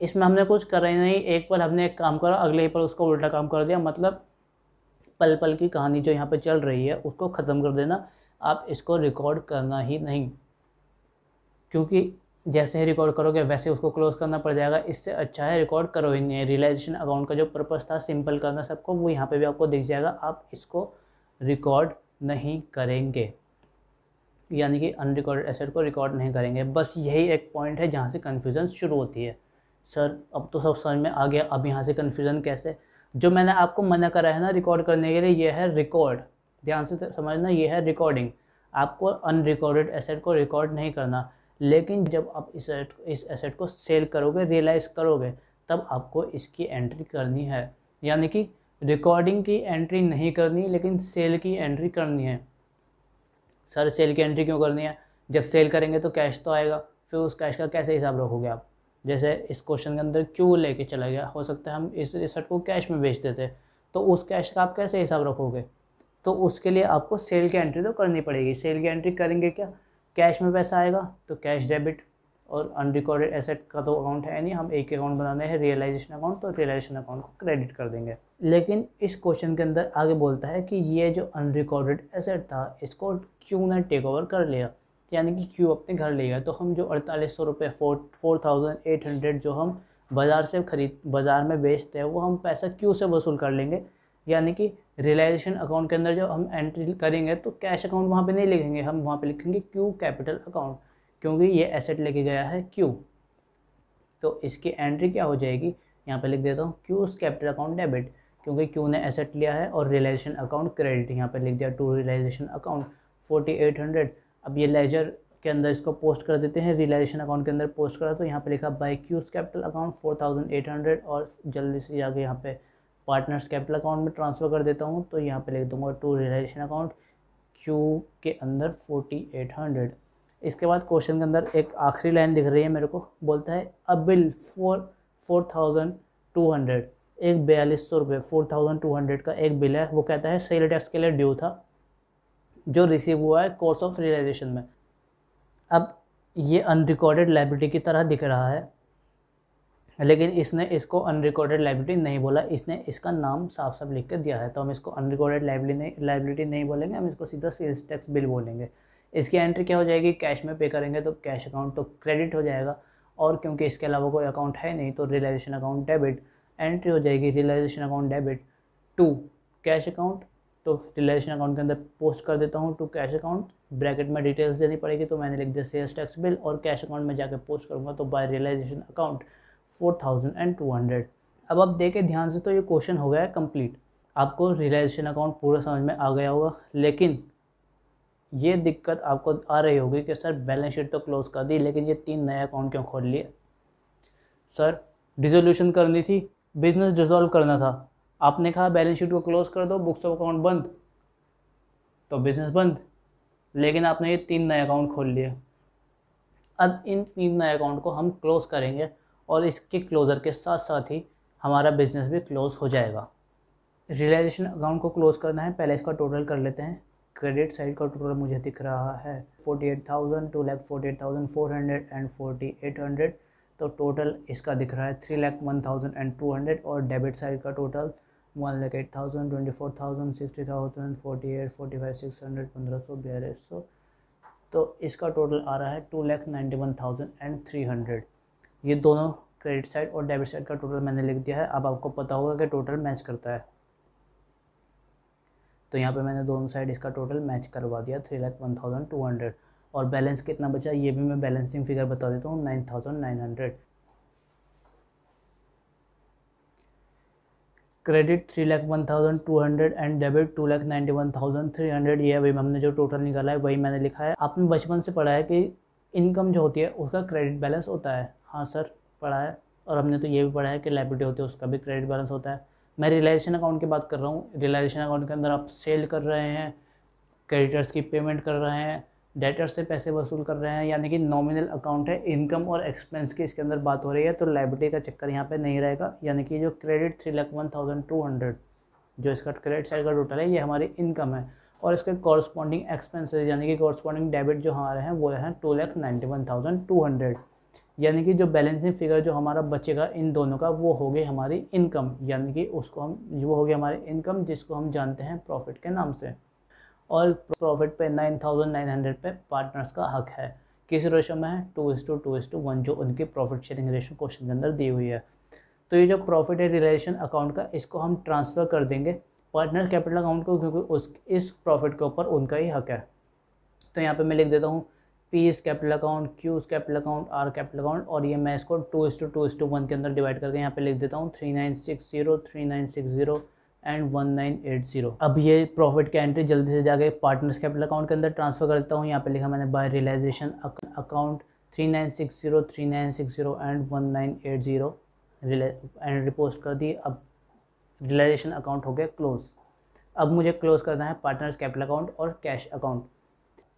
इसमें हमने कुछ करा ही नहीं। एक पल हमने एक काम करा, अगले ही पल उसको उल्टा काम कर दिया। मतलब पल पल की कहानी जो यहाँ पे चल रही है, उसको ख़त्म कर देना। आप इसको रिकॉर्ड करना ही नहीं। क्योंकि जैसे ही रिकॉर्ड करोगे, वैसे उसको क्लोज करना पड़ जाएगा। इससे अच्छा है रिकॉर्ड करो ही नहीं। रियलाइजेशन अकाउंट का जो पर्पज़ था सिंपल करना सबको, वो यहाँ पे भी आपको दिख जाएगा। आप इसको रिकॉर्ड नहीं करेंगे। यानी कि अनरिकॉर्डेड एसेट को रिकॉर्ड नहीं करेंगे। बस यही एक पॉइंट है जहाँ से कन्फ्यूज़न शुरू होती है। सर अब तो सब समझ में आ गया। अब यहाँ से कन्फ्यूज़न कैसे? जो मैंने आपको मना करा है ना रिकॉर्ड करने के लिए, ये है रिकॉर्ड ध्यान से समझना, ये है रिकॉर्डिंग आपको अनरिकॉर्डेड एसेट को रिकॉर्ड नहीं करना। लेकिन जब आप इस एसेट इस एसेट को सेल करोगे रियलाइज़ करोगे, तब आपको इसकी एंट्री करनी है। यानी कि रिकॉर्डिंग की एंट्री नहीं करनी, लेकिन सेल की एंट्री करनी है। सर सेल की एंट्री क्यों करनी है? जब सेल करेंगे तो कैश तो आएगा। फिर उस कैश का कैसे हिसाब रखोगे आप? जैसे इस क्वेश्चन के अंदर क्यों लेके चला गया? हो सकता है हम इस रिसर्ट को कैश में बेच देते। तो उस कैश का आप कैसे हिसाब रखोगे? तो उसके लिए आपको सेल की एंट्री तो करनी पड़ेगी। सेल की एंट्री करेंगे क्या? कैश में पैसा आएगा तो कैश डेबिट और अनरिकॉर्डेड एसेट का तो अकाउंट है नहीं, हम एक अकाउंट बनाने हैं रियलाइजेशन अकाउंट तो रियलाइजेशन अकाउंट को क्रेडिट कर देंगे। लेकिन इस क्वेश्चन के अंदर आगे बोलता है कि ये जो अनरिकॉर्डेड एसेट था, इसको क्यों ने टेक ओवर कर लिया? यानी कि क्यों अपने घर ले गया? तो हम जो अड़तालीस सौ रुपये four four thousand eight hundred जो हम बाज़ार से खरीद, बाज़ार में बेचते हैं, वो हम पैसा क्यों से वसूल कर लेंगे? यानी कि रियलाइजेशन अकाउंट के अंदर जब हम एंट्री करेंगे तो कैश अकाउंट वहाँ पे नहीं लिखेंगे, हम वहाँ पे लिखेंगे क्यू कैपिटल अकाउंट, क्योंकि ये एसेट लेके गया है क्यू तो इसकी एंट्री क्या हो जाएगी? यहाँ पे लिख देता हूँ क्यूज कैपिटल अकाउंट डेबिट क्योंकि क्यू ने एसेट लिया है और रियलाइजेशन अकाउंट क्रेडिट यहाँ पर लिख दिया to realisation account forty eight hundred अब ये लेजर के अंदर इसको पोस्ट कर देते हैं रियलाइजेशन अकाउंट के अंदर पोस्ट करा तो यहाँ पे लिखा by Q's capital account four thousand eight hundred और जल्दी से जाके यहाँ पे पार्टनर्स कैपिटल अकाउंट में ट्रांसफ़र कर देता हूँ तो यहाँ पे लिख दूँगा टू रियलाइजेशन अकाउंट, क्यू के अंदर फोर्टी एट हंड्रेड। इसके बाद क्वेश्चन के अंदर एक आखिरी लाइन दिख रही है मेरे को, बोलता है, a bill four four thousand two hundred, एक बयालीस सौ रुपये, फोर थाउज़ेंड टू हंड्रेड का एक बिल है। वो कहता है सेल टैक्स के लिए ड्यू था, जो रिसीव हुआ है कोर्स ऑफ़ रियलाइजेशन में। अब ये अनरिकॉर्डेड लाइबिलिटी की तरह दिख रहा है। लेकिन इसने इसको अनरिकॉर्डेड लाइबिलिटी नहीं बोला। इसने इसका नाम साफ़ साफ़ लिख कर दिया है। तो हम इसको अनरिकॉर्डेड लाइबिलिटी नहीं लाइबिलिटी नहीं बोलेंगे, हम इसको सीधा सेल्स टैक्स बिल बोलेंगे। इसकी एंट्री क्या हो जाएगी? कैश में पे करेंगे तो कैश अकाउंट तो क्रेडिट हो जाएगा। और क्योंकि इसके अलावा कोई अकाउंट है नहीं तो रियलाइजेशन अकाउंट डेबिट एंट्री हो जाएगी realisation account debit to cash account तो रिलेशन अकाउंट के अंदर पोस्ट कर देता हूँ टू कैश अकाउंट ब्रैकेट में डिटेल्स देनी पड़ेगी तो मैंने लिख दिया सेल्स टैक्स बिल और कैश अकाउंट में जाकर पोस्ट करूँगा तो by realisation account four thousand and two hundred. अब आप देखें, ध्यान से तो ये क्वेश्चन हो गया है कंप्लीट आपको रियलाइजेशन अकाउंट पूरा समझ में आ गया होगा, लेकिन ये दिक्कत आपको आ रही होगी कि सर बैलेंस शीट तो क्लोज कर दी, लेकिन ये तीन नए अकाउंट क्यों खोल लिए? सर डिजोल्यूशन करनी थी बिज़नेस डिजोल्व करना था। आपने कहा बैलेंस शीट को क्लोज कर दो बुक्स ऑफ़ अकाउंट बंद तो बिज़नेस बंद। लेकिन आपने ये तीन नए अकाउंट खोल लिए। अब इन तीन नए अकाउंट को हम क्लोज करेंगे। और इसके क्लोज़र के साथ साथ ही हमारा बिज़नेस भी क्लोज हो जाएगा। रियलाइजेशन अकाउंट को क्लोज करना है, पहले इसका टोटल कर लेते हैं। क्रेडिट साइड का टोटल मुझे दिख रहा है forty eight thousand two lakh forty eight thousand four hundred and forty eight hundred तो टोटल इसका दिख रहा है three lakh one thousand and two hundred और डेबिट साइड का total one lakh eight thousand twenty four thousand sixty thousand forty eight forty five six hundred पंद्रह सौ, बयालीस सौ। तो इसका टोटल आ रहा है two lakh ninety one thousand and three hundred ये दोनों क्रेडिट साइड और डेबिट साइड का टोटल मैंने लिख दिया है। अब आपको पता होगा कि टोटल मैच करता है। तो यहाँ पे मैंने दोनों साइड इसका टोटल मैच करवा दिया three lakh one thousand two hundred और बैलेंस कितना बचा, ये भी मैं बैलेंसिंग फिगर बता देता हूँ nine thousand nine hundred credit three lakh one thousand two hundred and debit two lakh ninety one thousand three hundred ये अभी हमने जो टोटल निकाला है, वही मैंने लिखा है। आपने बचपन से पढ़ा है कि इनकम जो होती है, उसका क्रेडिट बैलेंस होता है। हाँ सर, पढ़ा है। और हमने तो ये भी पढ़ा है कि लाइबिलिटी होती है, उसका भी क्रेडिट बैलेंस होता है। मैं रियलाइजेशन अकाउंट की बात कर रहा हूँ। रियलाइजेशन अकाउंट के अंदर आप सेल कर रहे हैं क्रेडिटर्स की पेमेंट कर रहे हैं डेटर से पैसे वसूल कर रहे हैं, यानी कि नॉमिनल अकाउंट है इनकम और एक्सपेंस की इसके अंदर बात हो रही है तो लाइबिलिटी का चक्कर यहाँ पे नहीं रहेगा। यानी कि जो credit three lakh one thousand two hundred जो इसका क्रेडिट साइड का टोटल है, ये हमारी इनकम है। और इसके कॉरस्पॉन्डिंग एक्सपेंसेस यानी कि कॉरस्पॉन्डिंग डेबिट जो हमारे हैं, वो हैं two lakh ninety one thousand two hundred यानी कि जो बैलेंसिंग फिगर जो हमारा बचेगा इन दोनों का, वो हो गई हमारी इनकम यानी कि उसको हम, वो हो गया हमारी इनकम जिसको हम जानते हैं प्रॉफिट के नाम से। और प्रॉफिट पे नाइन थाउज़ेंड नाइन हंड्रेड पे पार्टनर्स का हक है। किस रेशो में है? Two is to two is to one जो उनकी प्रॉफिट शेयरिंग रेशो क्वेश्चन के अंदर दी हुई है। तो ये जो प्रॉफिट है रिलेशन अकाउंट का, इसको हम ट्रांसफ़र कर देंगे पार्टनर कैपिटल अकाउंट को, क्योंकि उस, इस प्रॉफिट के ऊपर उनका ही हक है। तो यहाँ पे मैं लिख देता हूँ P's capital account Q's capital account R capital account और ये मैं इसको two is to two is to one के अंदर डिवाइड करके यहाँ पे लिख देता हूँ। Three nine six zero three nine six zero and one nine eight zero अब ये प्रॉफिट की एंट्री जल्दी से जाके पार्टनर्स कैपिटल अकाउंट के अंदर ट्रांसफ़र करता हूँ। यहाँ पे लिखा मैंने by realisation account three nine six zero three nine six zero and one nine eight zero and repost कर दी। अब रियलाइजेशन अकाउंट हो गया क्लोज अब मुझे क्लोज करना है पार्टनर्स कैपिटल अकाउंट और कैश अकाउंट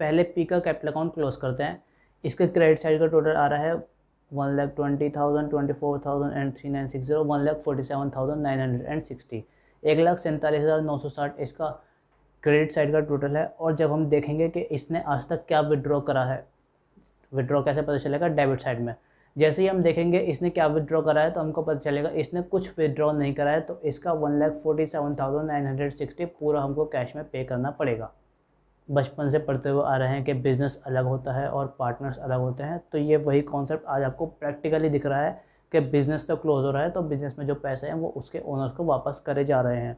पहले पी का कैपिटल अकाउंट क्लोज करते हैं। इसके क्रेडिट साइड का टोटल आ रहा है one lakh twenty thousand twenty four thousand and three nine six zero one lakh forty seven thousand nine hundred and sixty एक लाख सैंतालीस हज़ार नौ सौ साठ इसका क्रेडिट साइड का टोटल है। और जब हम देखेंगे कि इसने आज तक क्या विड्रॉ करा है विड्रॉ कैसे पता चलेगा डेबिट साइड में? जैसे ही हम देखेंगे इसने क्या विड्रॉ करा है तो हमको पता चलेगा इसने कुछ विड्रॉ नहीं करा है तो इसका one lakh forty seven thousand nine hundred sixty पूरा हमको कैश में पे करना पड़ेगा। बचपन से पढ़ते हुए आ रहे हैं कि बिज़नेस अलग होता है और पार्टनर्स अलग होते हैं तो ये वही कॉन्सेप्ट आज आपको प्रैक्टिकली दिख रहा है कि बिज़नेस तो क्लोज हो रहा है तो बिज़नेस में जो पैसे हैं वो उसके ओनर्स को वापस करे जा रहे हैं।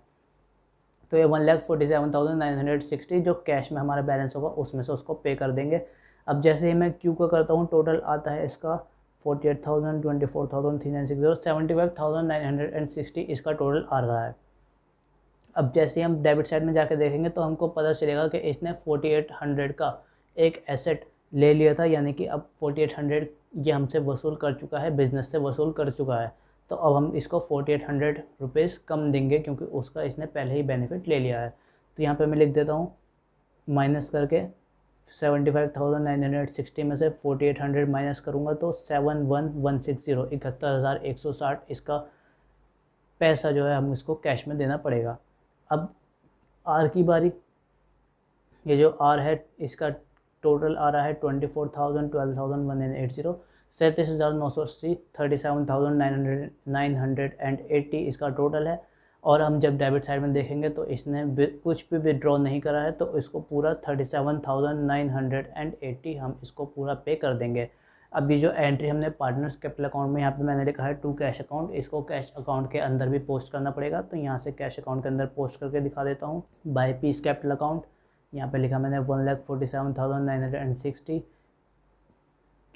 तो ये one lakh forty seven thousand nine hundred sixty जो कैश में हमारा बैलेंस होगा, उसमें से उसको पे कर देंगे। अब जैसे ही मैं क्यू का करता हूँ टोटल आता है इसका forty eight thousand twenty four thousand three nine six zero seventy five thousand nine hundred and sixty इसका टोटल आ रहा है। अब जैसे हम डेबिट साइड में जाकर देखेंगे तो हमको पता चलेगा कि इसने फोर्टी एट हंड्रेड का एक एसेट ले लिया था, यानी कि अब फोर्टी एट हंड्रेड ये हमसे वसूल कर चुका है बिज़नेस से वसूल कर चुका है। तो अब हम इसको फोर्टी एट हंड्रेड रुपीज़ कम देंगे क्योंकि उसका इसने पहले ही बेनिफिट ले लिया है। तो यहाँ पे मैं लिख देता हूँ माइनस करके seventy five thousand nine hundred sixty में से फोर्टी एट हंड्रेड माइनस करूँगा तो seven one one six zero इकहत्तर हज़ार एक सौ साठ इसका पैसा जो है हम इसको कैश में देना पड़ेगा। अब आर की बारी। ये जो आर है, इसका टोटल आ रहा है twenty four thousand twelve thousand one and eight zero सैंतीस हज़ार नौ सौ अस्सी thirty seven thousand nine hundred nine hundred and eighty इसका टोटल है। और हम जब डेबिट साइड में देखेंगे तो इसने कुछ भी विड्रॉ नहीं करा है तो इसको पूरा thirty seven thousand nine hundred and eighty हम इसको पूरा पे कर देंगे। अभी जो एंट्री हमने पार्टनर्स कैपिटल अकाउंट में, यहाँ पे मैंने लिखा है टू कैश अकाउंट इसको कैश अकाउंट के अंदर भी पोस्ट करना पड़ेगा। तो यहाँ से कैश अकाउंट के अंदर पोस्ट करके दिखा देता हूँ। बाय पीस कैपिटल अकाउंट यहाँ पे लिखा मैंने one lakh forty seven thousand nine hundred and sixty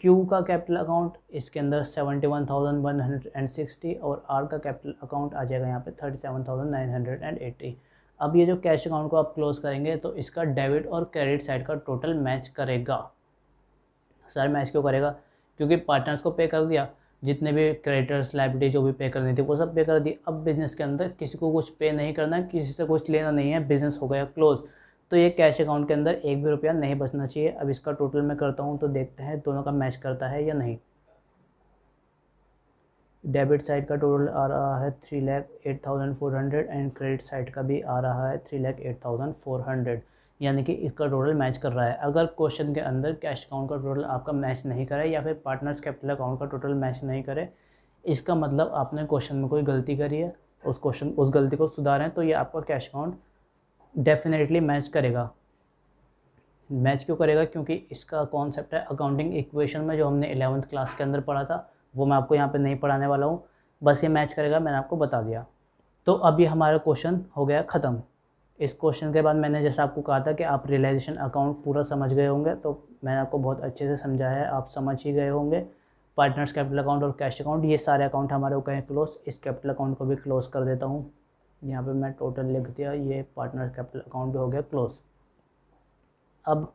Q का कैपिटल अकाउंट इसके अंदर seventy one thousand one hundred and sixty और आर का कैपिटल अकाउंट आ जाएगा यहाँ पे thirty seven thousand nine hundred and eighty अब ये जो कैश अकाउंट को आप क्लोज करेंगे तो इसका डेबिट और क्रेडिट साइड का टोटल मैच करेगा। सर मैच क्यों करेगा? क्योंकि पार्टनर्स को पे कर दिया, जितने भी क्रेडिटर्स लाइबिलिटी जो भी पे करनी थी, वो सब पे कर दी अब बिज़नेस के अंदर किसी को कुछ पे नहीं करना है किसी से कुछ लेना नहीं है बिज़नेस हो गया क्लोज़ तो ये कैश अकाउंट के अंदर एक भी रुपया नहीं बचना चाहिए। अब इसका टोटल मैं करता हूँ तो देखते हैं दोनों का मैच करता है या नहीं। डेबिट साइड का टोटल आ रहा है three lakh eight thousand four hundred and credit side का भी आ रहा है three lakh eight thousand four hundred यानी कि इसका टोटल मैच कर रहा है। अगर क्वेश्चन के अंदर कैश अकाउंट का टोटल आपका मैच नहीं करे या फिर पार्टनर्स कैपिटल अकाउंट का टोटल मैच नहीं करे, इसका मतलब आपने क्वेश्चन में कोई गलती करी है, उस क्वेश्चन उस गलती को सुधारें तो ये आपका कैश अकाउंट डेफिनेटली मैच करेगा। मैच क्यों करेगा? क्योंकि इसका कॉन्सेप्ट है अकाउंटिंग इक्वेशन में जो हमने एलेवंथ क्लास के अंदर पढ़ा था, वो मैं आपको यहाँ पे नहीं पढ़ाने वाला हूँ। बस ये मैच करेगा, मैंने आपको बता दिया। तो अभी हमारा क्वेश्चन हो गया ख़त्म। इस क्वेश्चन के बाद मैंने जैसा आपको कहा था कि आप रियलाइजेशन अकाउंट पूरा समझ गए होंगे तो मैंने आपको बहुत अच्छे से समझाया है, आप समझ ही गए होंगे। पार्टनर्स कैपिटल अकाउंट और कैश अकाउंट ये सारे अकाउंट हमारे हो गए क्लोज इस कैपिटल अकाउंट को भी क्लोज कर देता हूँ। यहाँ पे मैं टोटल लिख दिया, ये पार्टनर कैपिटल अकाउंट भी हो गया क्लोज अब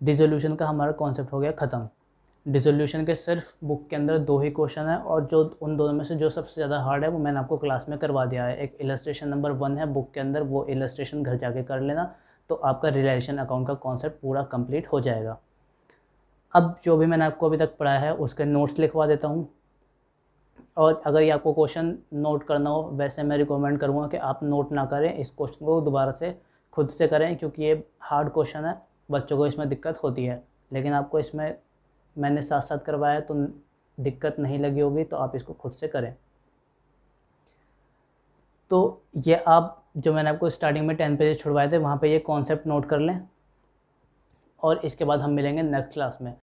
डिजोल्यूशन का हमारा कॉन्सेप्ट हो गया ख़त्म। डिसोल्यूशन के सिर्फ़ बुक के अंदर दो ही क्वेश्चन है और जो उन दोनों में से जो सबसे ज़्यादा हार्ड है वो मैंने आपको क्लास में करवा दिया है। एक इलस्ट्रेशन नंबर वन है बुक के अंदर, वो इलस्ट्रेशन घर जाके कर लेना तो आपका रिलेशन अकाउंट का कॉन्सेप्ट पूरा कंप्लीट हो जाएगा। अब जो भी मैंने आपको अभी तक पढ़ाया है, उसके नोट्स लिखवा देता हूँ। और अगर ये आपको क्वेश्चन नोट करना हो, वैसे मैं रिकमेंड करूँगा कि आप नोट ना करें, इस क्वेश्चन को दोबारा से खुद से करें, क्योंकि ये हार्ड क्वेश्चन है, बच्चों को इसमें दिक्कत होती है। लेकिन आपको इसमें मैंने साथ साथ करवाया तो दिक्कत नहीं लगी होगी तो आप इसको खुद से करें। तो ये आप, जो मैंने आपको स्टार्टिंग में टेंथ पेजेस छुड़वाए थे, वहाँ पे ये कॉन्सेप्ट नोट कर लें और इसके बाद हम मिलेंगे नेक्स्ट क्लास में।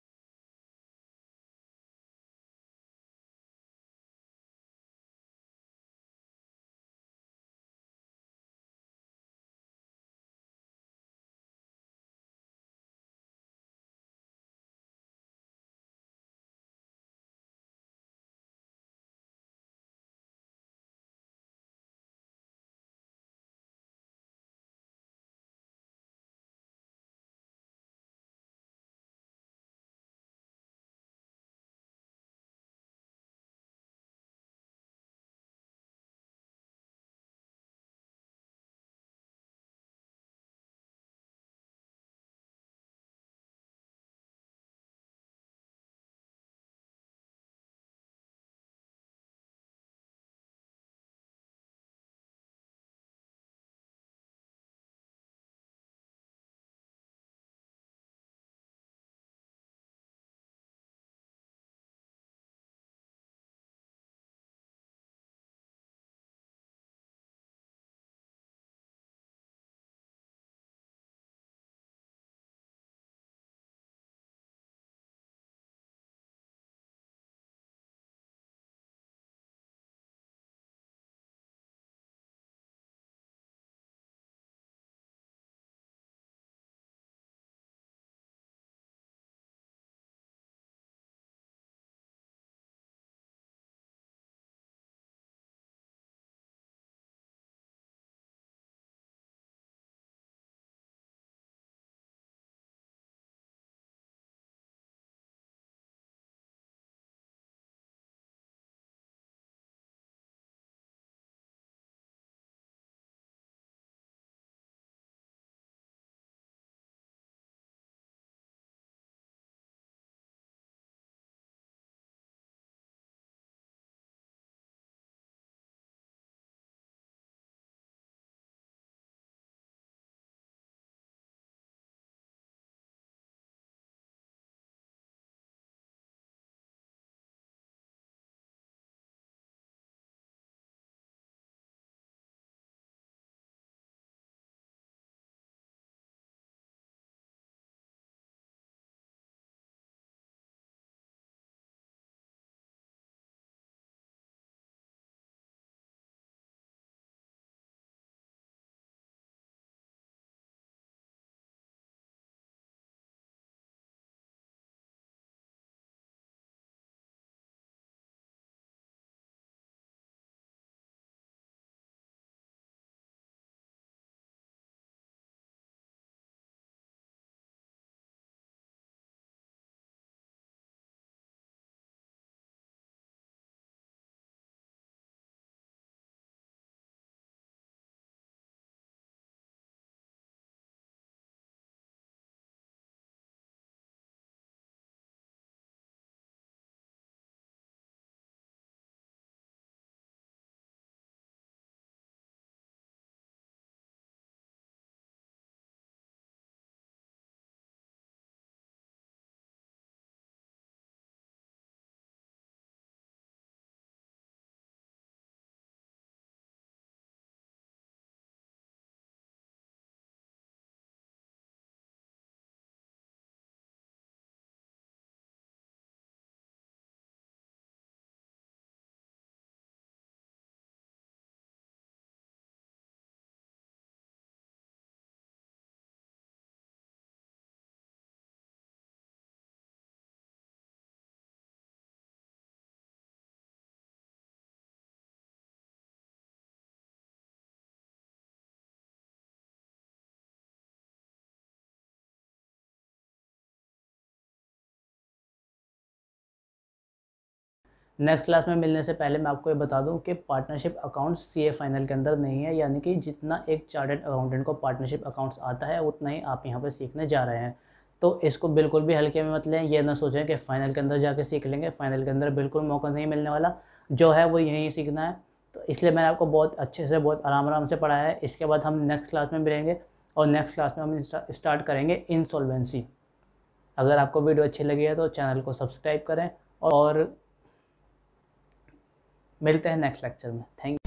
नेक्स्ट क्लास में मिलने से पहले मैं आपको ये बता दूँ कि पार्टनरशिप अकाउंट सी फाइनल के अंदर नहीं है, यानी कि जितना एक चार्टेड अकाउंटेंट को पार्टनरशिप अकाउंट्स आता है, उतना ही आप यहाँ पर सीखने जा रहे हैं। तो इसको बिल्कुल भी हल्के में मत लें, ये ना सोचें कि फ़ाइनल के अंदर जाके सीख लेंगे फ़ाइनल के अंदर बिल्कुल मौका नहीं मिलने वाला। जो है वो यहीं सीखना है। तो इसलिए मैंने आपको बहुत अच्छे से, बहुत आराम आराम से पढ़ाया है। इसके बाद हम नेक्स्ट क्लास में मिलेंगे और नेक्स्ट क्लास में हम स्टार्ट करेंगे इंसॉल्वेंसी अगर आपको वीडियो अच्छी लगी है तो चैनल को सब्सक्राइब करें और मिलते हैं नेक्स्ट लेक्चर में. थैंक